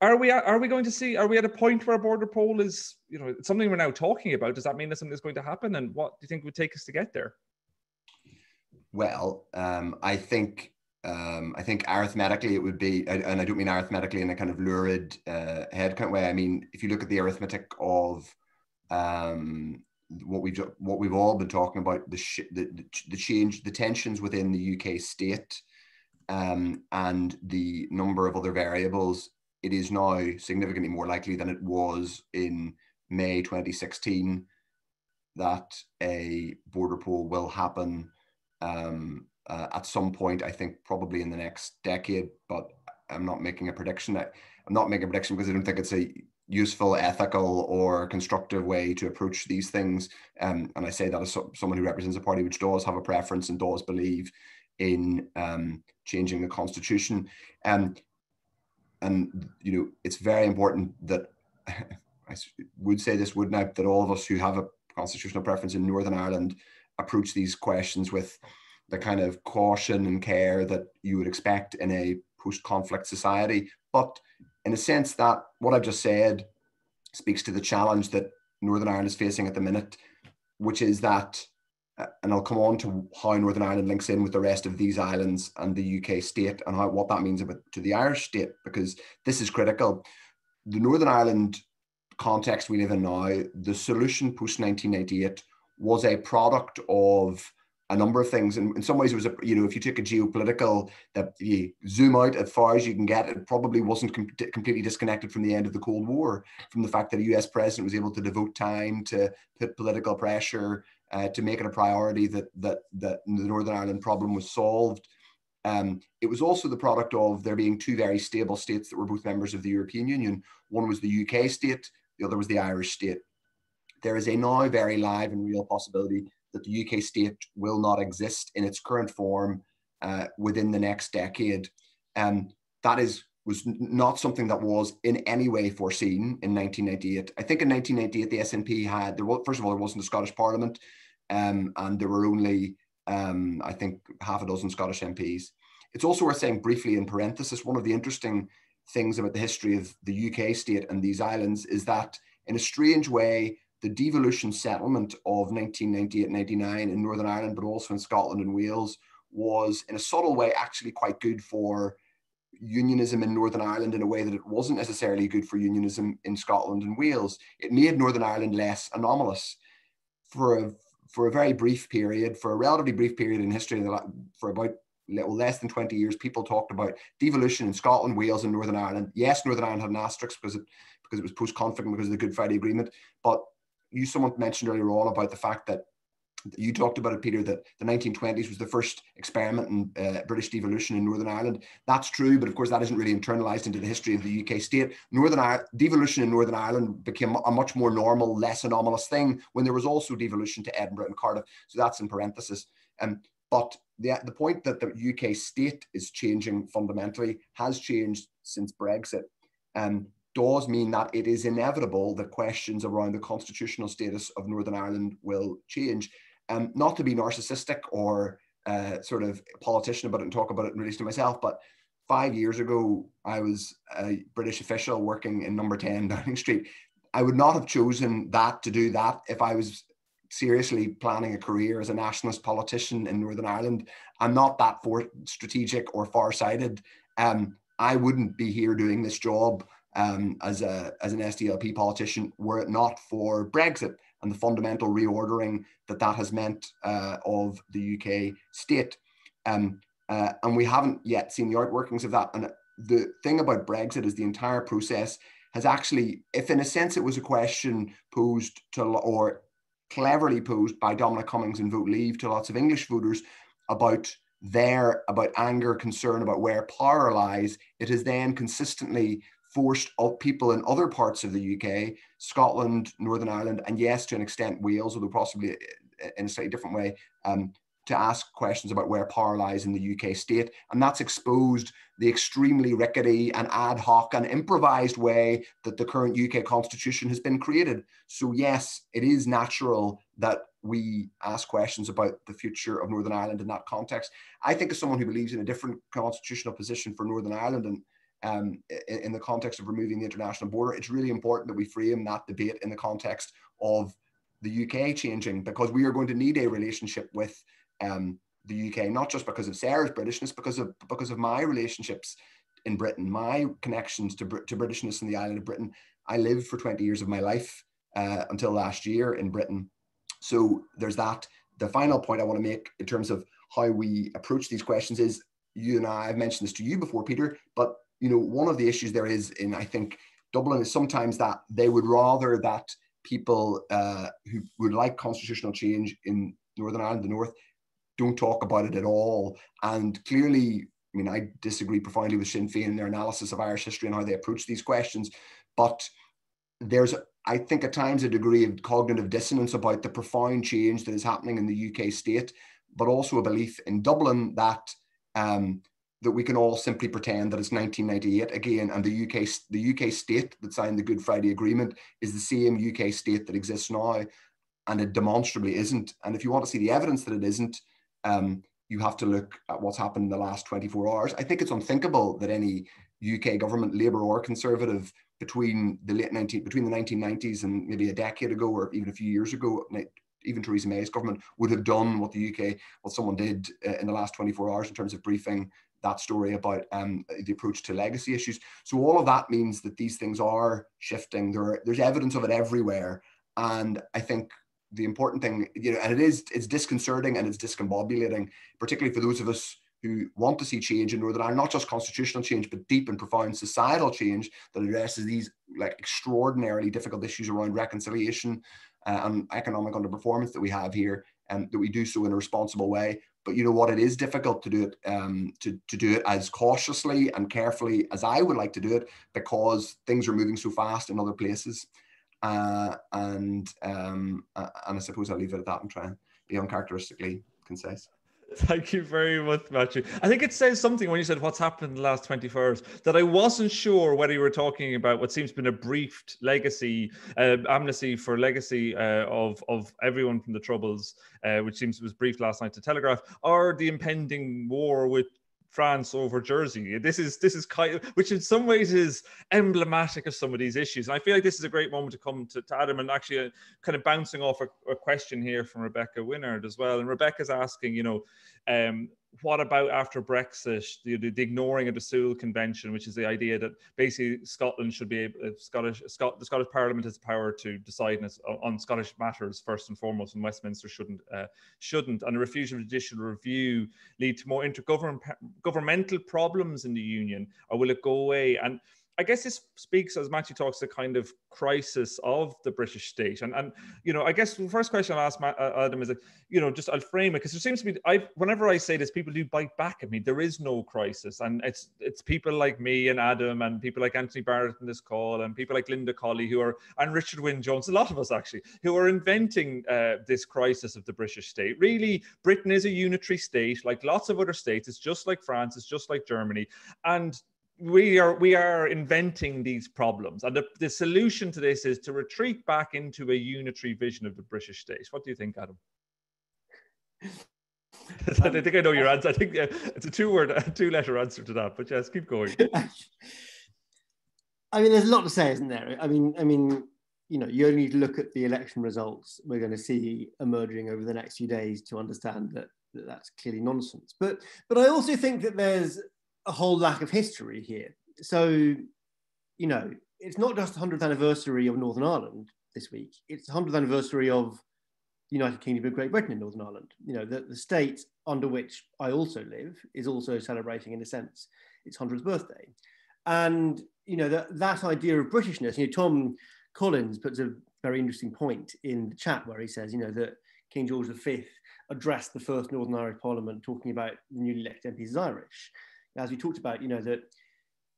are we are we going to see are we at a point where a border poll is you know something we're now talking about? Does that mean that something is going to happen? And what do you think would take us to get there? Well, um, I think um, I think arithmetically it would be, and I don't mean arithmetically in a kind of lurid uh, count way. I mean, if you look at the arithmetic of um, what we've what we've all been talking about the sh- the, the change the tensions within the UK state um, and the number of other variables it is now significantly more likely than it was in May 2016 that a border poll will happen um, uh, at some point I think probably in the next decade but I'm not making a prediction. I'm not making a prediction because I don't think it's a useful, ethical, or constructive way to approach these things. Um, and I say that as so, someone who represents a party which does have a preference and does believe in um, changing the constitution. Um, and you know, it's very important that I would say this, wouldn't I, that all of us who have a constitutional preference in Northern Ireland approach these questions with the kind of caution and care that you would expect in a post-conflict society. But in a sense that what I've just said speaks to the challenge that Northern Ireland is facing at the minute, which is that, uh, and I'll come on to how Northern Ireland links in with the rest of these islands and the UK state and how what that means about to the Irish state, because this is critical. The Northern Ireland context we live in now, the solution post 1998 was a product of a number of things. And in some ways, it was a you know if you took a geopolitical that you zoom out as far as you can get, it probably wasn't com- completely disconnected from the end of the Cold War, from the fact that a U.S. president was able to devote time to put political pressure uh, to make it a priority that that that the Northern Ireland problem was solved. Um, it was also the product of there being two very stable states that were both members of the European Union. One was the UK state, the other was the Irish state. There is a now very live and real possibility that the UK state will not exist in its current form uh, within the next decade. Um, that is was not something that was in any way foreseen in 1998. I think in 1998 the SNP had there first of all there wasn't a Scottish Parliament, um, and there were only um, I think half a dozen Scottish MPs. It's also worth saying briefly in parenthesis one of the interesting things about the history of the UK state and these islands is that in a strange way the devolution settlement of 1998-99 in Northern Ireland, but also in Scotland and Wales, was in a subtle way actually quite good for unionism in Northern Ireland in a way that it wasn't necessarily good for unionism in Scotland and Wales. It made Northern Ireland less anomalous for a for a very brief period, for a relatively brief period in history, for about little less than 20 years, people talked about devolution in Scotland, Wales, and Northern Ireland. Yes, Northern Ireland had an asterisk because it because it was post-conflict and because of the Good Friday Agreement. But you someone mentioned earlier on about the fact that you talked about it, Peter, that the 1920s was the first experiment in uh, British devolution in Northern Ireland. That's true, but of course that isn't really internalized into the history of the UK state. Northern Ireland, devolution in Northern Ireland became a much more normal, less anomalous thing when there was also devolution to Edinburgh and Cardiff. So that's in parenthesis. Um, but the, the point that the UK state is changing fundamentally has changed since Brexit. Um, does mean that it is inevitable that questions around the constitutional status of Northern Ireland will change um, not to be narcissistic or uh, sort of politician about it and talk about it in relation to myself, but five years ago, I was a British official working in number 10 Downing Street. I would not have chosen that to do that if I was seriously planning a career as a nationalist politician in Northern Ireland. I'm not that for strategic or far-sighted. Um, I wouldn't be here doing this job um, as a as an SDLP politician were it not for Brexit and the fundamental reordering that that has meant uh, of the UK state. Um, uh, and we haven't yet seen the outworkings of that. And the thing about Brexit is the entire process has actually, if in a sense it was a question posed to, or cleverly posed by Dominic Cummings and Vote Leave to lots of English voters about their, about anger, concern about where power lies, it has then consistently forced up people in other parts of the UK, Scotland, Northern Ireland, and yes, to an extent, Wales, although possibly uh, in a slightly different way, um, to ask questions about where power lies in the UK state. And that's exposed the extremely rickety and ad hoc and improvised way that the current UK constitution has been created. So, yes, it is natural that we ask questions about the future of Northern Ireland in that context. I think, as someone who believes in a different constitutional position for Northern Ireland and um, in, in, the context of removing the international border, it's really important that we frame that debate in the context of the UK changing because we are going to need a relationship with um, the UK, not just because of Sarah's Britishness, because of because of my relationships in Britain, my connections to, to Britishness in the island of Britain. I lived for 20 years of my life uh, until last year in Britain. So there's that. The final point I want to make in terms of how we approach these questions is you and I, I've mentioned this to you before, Peter, but you know, one of the issues there is in, I think, Dublin is sometimes that they would rather that people uh, who would like constitutional change in Northern Ireland, the North, don't talk about it at all. And clearly, I mean, I disagree profoundly with Sinn Féin in their analysis of Irish history and how they approach these questions. But there's, I think, at times a degree of cognitive dissonance about the profound change that is happening in the UK state, but also a belief in Dublin that um, that we can all simply pretend that it's 1998 again, and the UK the UK state that signed the Good Friday Agreement is the same UK state that exists now, and it demonstrably isn't. And if you want to see the evidence that it isn't, um, you have to look at what's happened in the last 24 hours. I think it's unthinkable that any UK government, Labour or Conservative, between the late 19 between the 1990s and maybe a decade ago, or even a few years ago, even Theresa May's government would have done what the UK, what someone did uh, in the last 24 hours in terms of briefing that story about um, the approach to legacy issues. So all of that means that these things are shifting. There are, there's evidence of it everywhere, and I think the important thing, you know, and it is it's disconcerting and it's discombobulating, particularly for those of us who want to see change in Northern Ireland, not just constitutional change, but deep and profound societal change that addresses these like extraordinarily difficult issues around reconciliation uh, and economic underperformance that we have here, and that we do so in a responsible way but you know what? It is difficult to do it um, to to do it as cautiously and carefully as I would like to do it because things are moving so fast in other places. Uh, and um, and I suppose I'll leave it at that and try and be uncharacteristically concise. Thank you very much, Matthew. I think it says something when you said what's happened in the last 24 hours that I wasn't sure whether you were talking about what seems to have been a briefed legacy, uh, amnesty for legacy uh, of, of everyone from the Troubles, uh, which seems was briefed last night to Telegraph, or the impending war with France over Jersey. This is this is kind of, which in some ways is emblematic of some of these issues. And I feel like this is a great moment to come to, to Adam and actually uh, kind of bouncing off a, a, question here from Rebecca Winnard as well. And Rebecca's asking, you know, um, what about after Brexit, the, the, ignoring of the Sewel Convention, which is the idea that basically Scotland should be able, uh, Scottish, Scot, the Scottish Parliament has the power to decide on Scottish matters first and foremost, and Westminster shouldn't, uh, shouldn't. And the refusal of judicial review lead to more intergovernmental problems in the union, or will it go away? And I guess this speaks, as Matthew talks, the kind of crisis of the British state. And, and you know, I guess the first question I'll ask uh, Adam is, that, you know, just I'll frame it because there seems to be, I whenever I say this, people do bite back at me. There is no crisis, and it's it's people like me and Adam and people like Anthony Barnett in this call and people like Linda Colley who are and Richard Wyn Jones, a lot of us actually, who are inventing uh, this crisis of the British state. Really, Britain is a unitary state, like lots of other states. It's just like France. It's just like Germany, and we are we are inventing these problems and the, the solution to this is to retreat back into a unitary vision of the british state what do you think adam I think I know your um, answer. I think yeah, it's a two-word, two-letter answer to that. But yes, keep going. I mean, there's a lot to say, isn't there? I mean, I mean, you know, you only need to look at the election results we're going to see emerging over the next few days to understand that, that that's clearly nonsense. But, but I also think that there's a whole lack of history here. So, you know, it's not just the 100th anniversary of Northern Ireland this week, it's the 100th anniversary of the United Kingdom of Great Britain in Northern Ireland. You know, the, the state under which I also live is also celebrating, in a sense, its 100th birthday. And, you know, that, that idea of Britishness, you know, Tom Collins puts a very interesting point in the chat where he says, you know, that King George V addressed the first Northern Irish Parliament talking about the newly elected MPs as Irish as we talked about, you know, that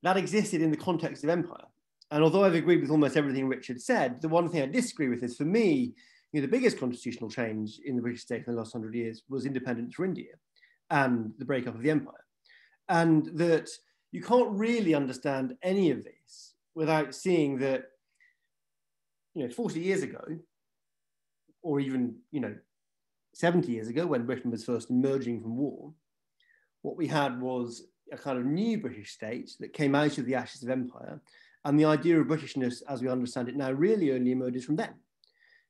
that existed in the context of empire. And although I've agreed with almost everything Richard said, the one thing I disagree with is for me, you know, the biggest constitutional change in the British state in the last hundred years was independence for India and the breakup of the empire. And that you can't really understand any of this without seeing that, you know, 40 years ago, or even, you know, 70 years ago when Britain was first emerging from war, what we had was a kind of new British state that came out of the ashes of empire. And the idea of Britishness, as we understand it now, really only emerges from then.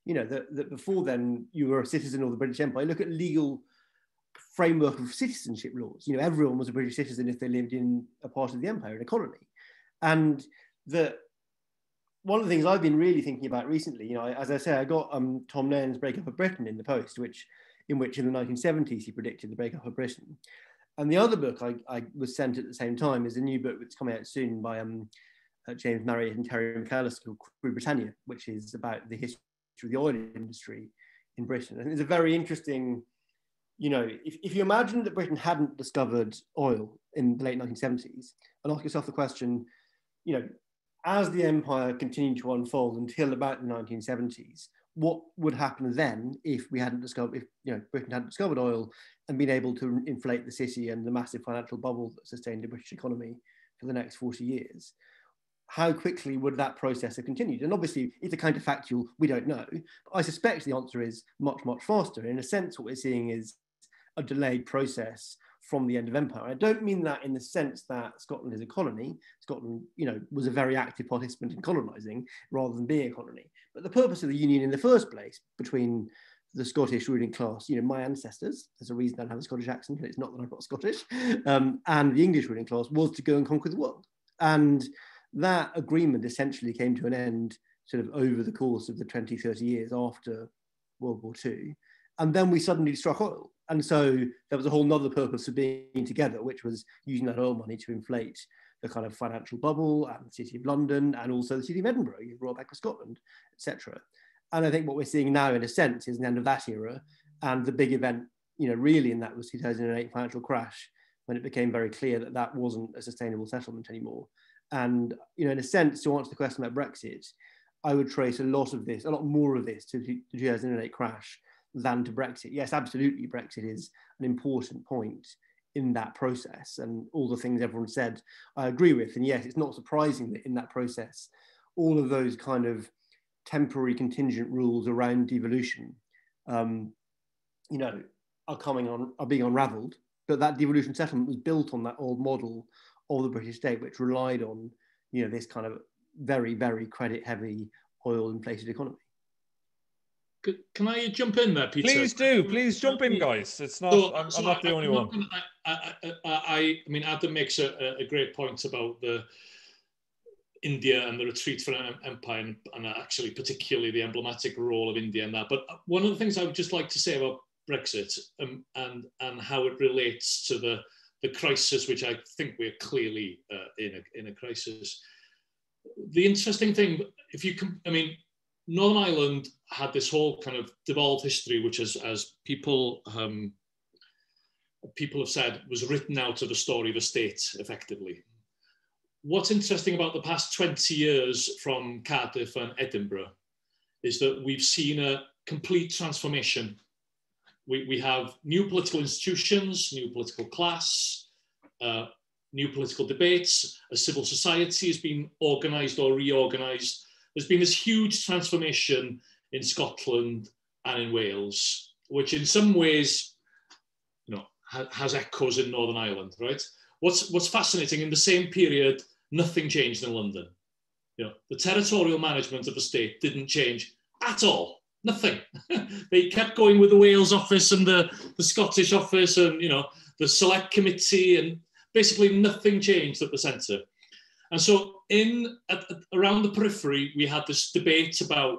You know, that, that before then you were a citizen of the British Empire. Look at legal framework of citizenship laws. You know, everyone was a British citizen if they lived in a part of the empire, in a colony. And the one of the things I've been really thinking about recently, you know, as I say, I got um, Tom Nairn's Breakup of Britain in the Post, which in which in the 1970s he predicted the breakup of Britain. And the other book I, I, was sent at the same time is a new book that's coming out soon by um, uh, James Marriott and Terry Macalister called Crude Britannia, which is about the history of the oil industry in Britain. And it's a very interesting, you know, if, if you imagine that Britain hadn't discovered oil in the late 1970s, and ask yourself the question, you know, as the empire continued to unfold until about the 1970s, what would happen then if we hadn't discovered, if you know, Britain hadn't discovered oil and been able to inflate the city and the massive financial bubble that sustained the British economy for the next 40 years? How quickly would that process have continued? And obviously, it's a kind of factual, we don't know. But I suspect the answer is much, much faster. In a sense, what we're seeing is a delayed process from the end of empire. I don't mean that in the sense that Scotland is a colony. Scotland, you know, was a very active participant in colonizing rather than being a colony. But the purpose of the union in the first place between the Scottish ruling class, you know, my ancestors, there's a reason I have a Scottish accent, it's not that I've got Scottish, um, and the English ruling class was to go and conquer the world. And that agreement essentially came to an end sort of over the course of the 20, 30 years after World War II. And then we suddenly struck oil. And so there was a whole nother purpose of being together, which was using that oil money to inflate the kind of financial bubble and the city of London and also the city of Edinburgh, you brought back to Scotland, etc. And I think what we're seeing now, in a sense, is an end of that era. And the big event, you know, really in that was 2008 financial crash, when it became very clear that that wasn't a sustainable settlement anymore. And, you know, in a sense, to answer the question about Brexit, I would trace a lot of this, a lot more of this to the 2008 crash than to Brexit. Yes, absolutely, Brexit is an important point in that process and all the things everyone said I agree with. And yes, it's not surprising that in that process, all of those kind of temporary contingent rules around devolution, um, you know, are coming on, are being unravelled. But that devolution settlement was built on that old model of the British state, which relied on, you know, this kind of very, very credit-heavy oil inflated economy. can I jump in there, Peter? Please do. Please jump in, guys. It's not. So, I'm, so I'm, not the only not one. Gonna, I, I, I, mean, Adam makes a, a great point about the India and the retreat from empire, and, and actually particularly the emblematic role of India in that. But one of the things I would just like to say about Brexit um, and and how it relates to the the crisis, which I think we're clearly uh, in a in a crisis. The interesting thing, if you can, I mean, Northern Ireland had this whole kind of devolved history, which as as people um, people have said was written out of the story of the state effectively. What's interesting about the past 20 years from Cardiff and Edinburgh is that we've seen a complete transformation we, we have new political institutions, new political class, uh, new political debates, a civil society has been organised or reorganised. There's been this huge transformation in Scotland and in Wales, which in some ways, ha has echoes in Northern Ireland, right? What's, what's fascinating, in the same period, nothing changed in London. You know, the territorial management of the state didn't change at all nothing. they kept going with the Wales office and the, the Scottish office and, you know, the select committee and basically nothing changed at the centre. And so in at, around the periphery, we had this debate about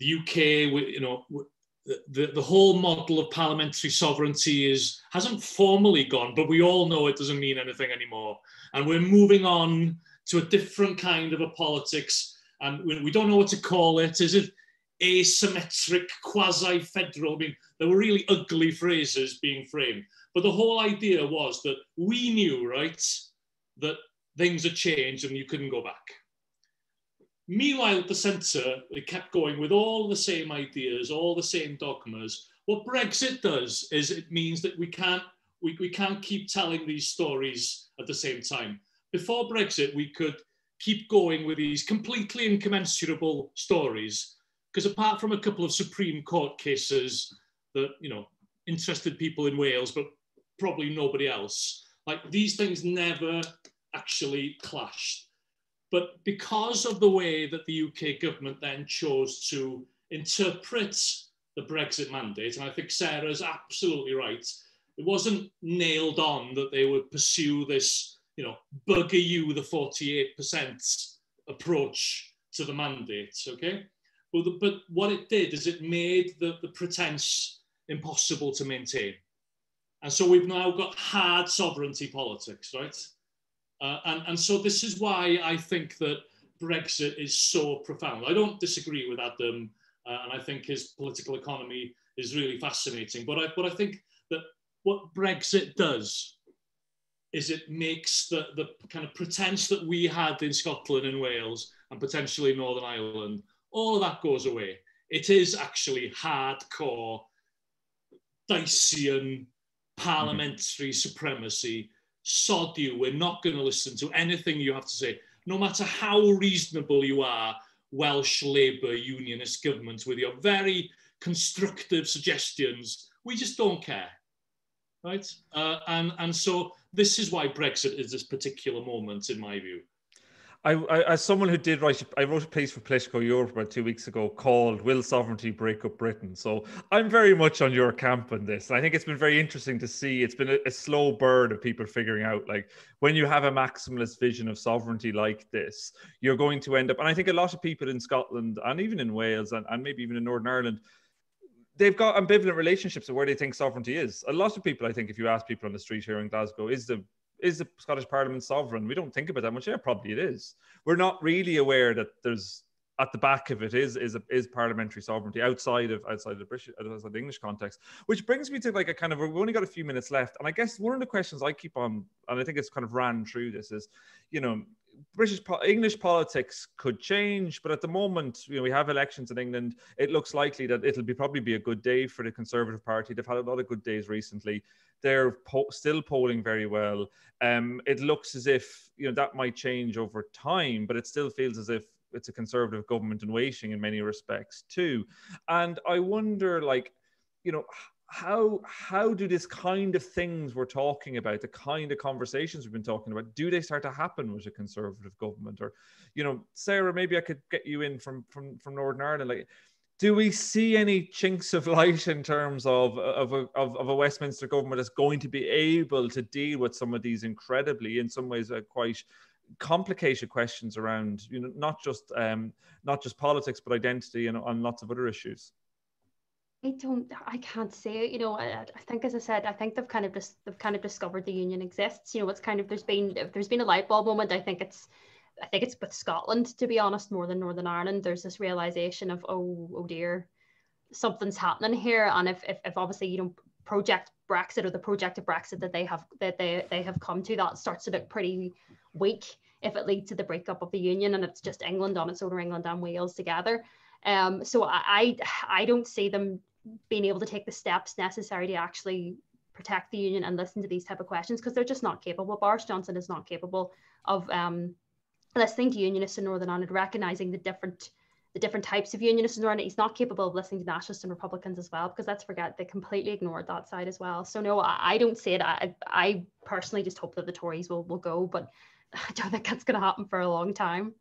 the UK, you know, the, the whole model of parliamentary sovereignty is hasn't formally gone, but we all know it doesn't mean anything anymore. And we're moving on to a different kind of a politics, and we, we don't know what to call it. Is it asymmetric, quasi-federal. I mean, there were really ugly phrases being framed. But the whole idea was that we knew, right, that things had changed and you couldn't go back. Meanwhile, at the centre, they kept going with all the same ideas, all the same dogmas. What Brexit does is it means that we can't, we, we can't keep telling these stories at the same time. Before Brexit, we could keep going with these completely incommensurable stories because apart from a couple of Supreme Court cases that, you know, interested people in Wales, but probably nobody else, like these things never actually clashed. But because of the way that the UK government then chose to interpret the Brexit mandate, and I think Sarah's absolutely right, it wasn't nailed on that they would pursue this, you know, bugger you the 48% approach to the mandate, okay? But, the, but what it did is it made the, the pretense impossible to maintain. And so we've now got hard sovereignty politics, right? Uh, and, and so this is why I think that Brexit is so profound. I don't disagree with Adam, uh, and I think his political economy is really fascinating. But I, but I think that what Brexit does is it makes the, the kind of pretense that we had in Scotland and Wales and potentially Northern Ireland all of that goes away. It is actually hardcore Diceyan parliamentary mm-hmm. supremacy. sod you, we're not going to listen to anything you have to say. No matter how reasonable you are, Welsh Labour Unionist government, with your very constructive suggestions, we just don't care. Right? Uh, and, and so this is why Brexit is this particular moment, in my view. I, I, as someone who did write, I wrote a piece for Politico Europe about two weeks ago called "Will Sovereignty Break Up Britain?" So I'm very much on your camp on this. I think it's been very interesting to see. It's been a, a slow burn of people figuring out, like, when you have a maximalist vision of sovereignty like this, you're going to end up. And I think a lot of people in Scotland and even in Wales and, and maybe even in Northern Ireland, they've got ambivalent relationships of where they think sovereignty is. A lot of people, I think, if you ask people on the street here in Glasgow, is the is the Scottish Parliament sovereign? We don't think about that much. Yeah, probably it is. We're not really aware that there's at the back of it is is is parliamentary sovereignty outside of outside of the British outside the English context. Which brings me to like a kind of we've only got a few minutes left, and I guess one of the questions I keep on, and I think it's kind of ran through this is, you know, British English politics could change, but at the moment, you know, we have elections in England. It looks likely that it'll be probably be a good day for the Conservative Party. They've had a lot of good days recently. They're po- still polling very well. Um, it looks as if you know that might change over time, but it still feels as if it's a conservative government in waiting in many respects too. And I wonder, like, you know, how how do this kind of things we're talking about, the kind of conversations we've been talking about, do they start to happen with a conservative government? Or, you know, Sarah, maybe I could get you in from from from Northern Ireland, like do we see any chinks of light in terms of of a, of, of a Westminster government that's going to be able to deal with some of these incredibly, in some ways, uh, quite complicated questions around you know not just um, not just politics but identity and on lots of other issues? I don't. I can't say. You know, I, I think, as I said, I think they've kind of just they've kind of discovered the union exists. You know, it's kind of there's been if there's been a light bulb moment. I think it's I think it's with Scotland, to be honest, more than Northern Ireland. There's this realization of, oh, oh dear, something's happening here. And if, if, if obviously you don't project Brexit or the project of Brexit that they have that they, they have come to, that starts to look pretty weak if it leads to the breakup of the union and it's just England on its own or England and Wales together. Um, so I, I don't see them being able to take the steps necessary to actually protect the union and listen to these type of questions because they're just not capable. Boris Johnson is not capable of um, listening to unionists in Northern Ireland, recognizing the different the different types of unionists in Northern Ireland. He's not capable of listening to nationalists and Republicans as well, because let's forget they completely ignored that side as well. So no, I, I don't see it. I, I personally just hope that the Tories will will go, but I don't think that's going to happen for a long time.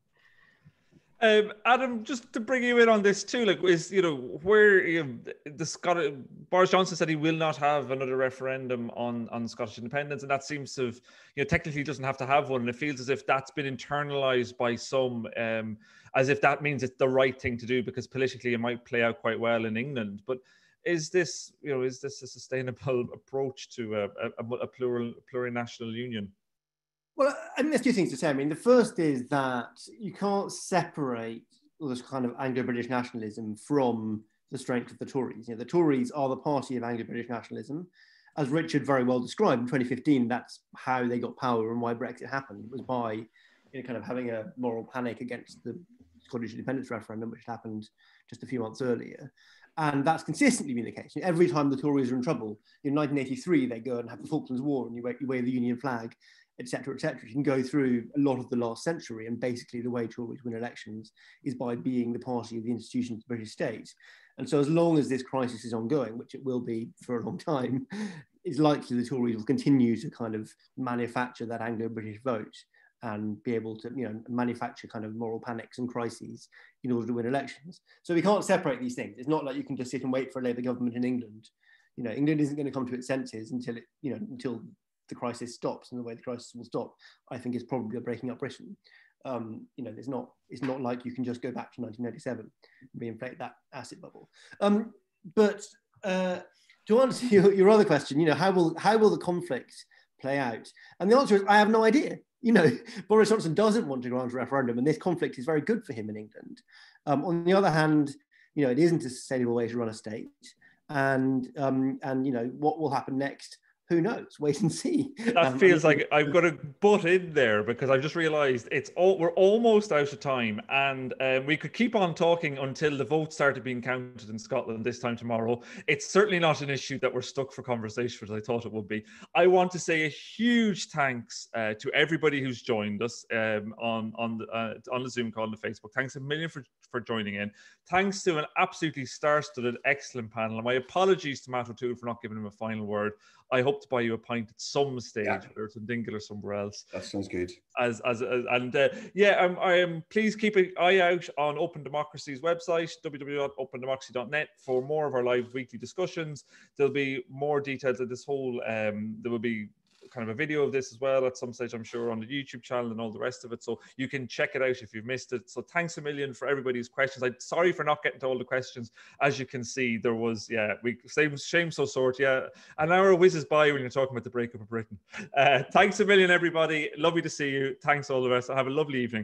Um, Adam, just to bring you in on this too, like, is you know where you know, the Scottish Boris Johnson said he will not have another referendum on on Scottish independence, and that seems to have you know technically doesn't have to have one, and it feels as if that's been internalized by some, um, as if that means it's the right thing to do because politically it might play out quite well in England, but. Is this, you know, is this a sustainable approach to a, a, a plural plurinational union? Well, I mean, there's two things to say. I mean, the first is that you can't separate this kind of Anglo-British nationalism from the strength of the Tories. You know, the Tories are the party of Anglo-British nationalism. As Richard very well described in 2015, that's how they got power and why Brexit happened. It was by you know, kind of having a moral panic against the Scottish independence referendum, which happened just a few months earlier. And that's consistently been the case. Every time the Tories are in trouble, in 1983, they go and have the Falklands War and you wave, you wave the Union flag etc., etc. You can go through a lot of the last century, and basically the way Tories win elections is by being the party of the institutions of the British state. And so, as long as this crisis is ongoing, which it will be for a long time, it's likely the Tories will continue to kind of manufacture that Anglo-British vote and be able to, you know, manufacture kind of moral panics and crises in order to win elections. So we can't separate these things. It's not like you can just sit and wait for a Labour government in England. You know, England isn't going to come to its senses until it, you know, until the crisis stops and the way the crisis will stop, I think is probably breaking up Britain. Um, you know, it's not, it's not like you can just go back to 1997 and reinflate that asset bubble. Um, but uh, to answer your, your other question, you know, how will, how will the conflict play out? And the answer is, I have no idea. You know, Boris Johnson doesn't want to grant a referendum, and this conflict is very good for him in England. Um, on the other hand, you know, it isn't a sustainable way to run a state. And, um, and you know, what will happen next who knows? Wait and see. That um, feels like I've got to butt in there because I've just realised it's all we're almost out of time, and um, we could keep on talking until the votes started being counted in Scotland this time tomorrow. It's certainly not an issue that we're stuck for conversation as I thought it would be. I want to say a huge thanks uh, to everybody who's joined us um, on on the uh, on the Zoom call and the Facebook. Thanks a million for for joining in. Thanks to an absolutely star-studded, excellent panel. And my apologies to Matt O'Toole for not giving him a final word. I hope to buy you a pint at some stage, yeah. whether it's in Dingle or somewhere else. That sounds good. As as, as and uh, yeah, um, I am. Please keep an eye out on Open Democracy's website www.opendemocracy.net for more of our live weekly discussions. There'll be more details of this whole. Um, there will be kind of a video of this as well at some stage, I'm sure, on the YouTube channel and all the rest of it. So you can check it out if you've missed it. So thanks a million for everybody's questions. I'm sorry for not getting to all the questions. As you can see, there was, yeah, we same shame so sort. Yeah, an hour whizzes by when you're talking about the breakup of Britain. Uh, thanks a million, everybody. Lovely to see you. Thanks all the rest. Have a lovely evening.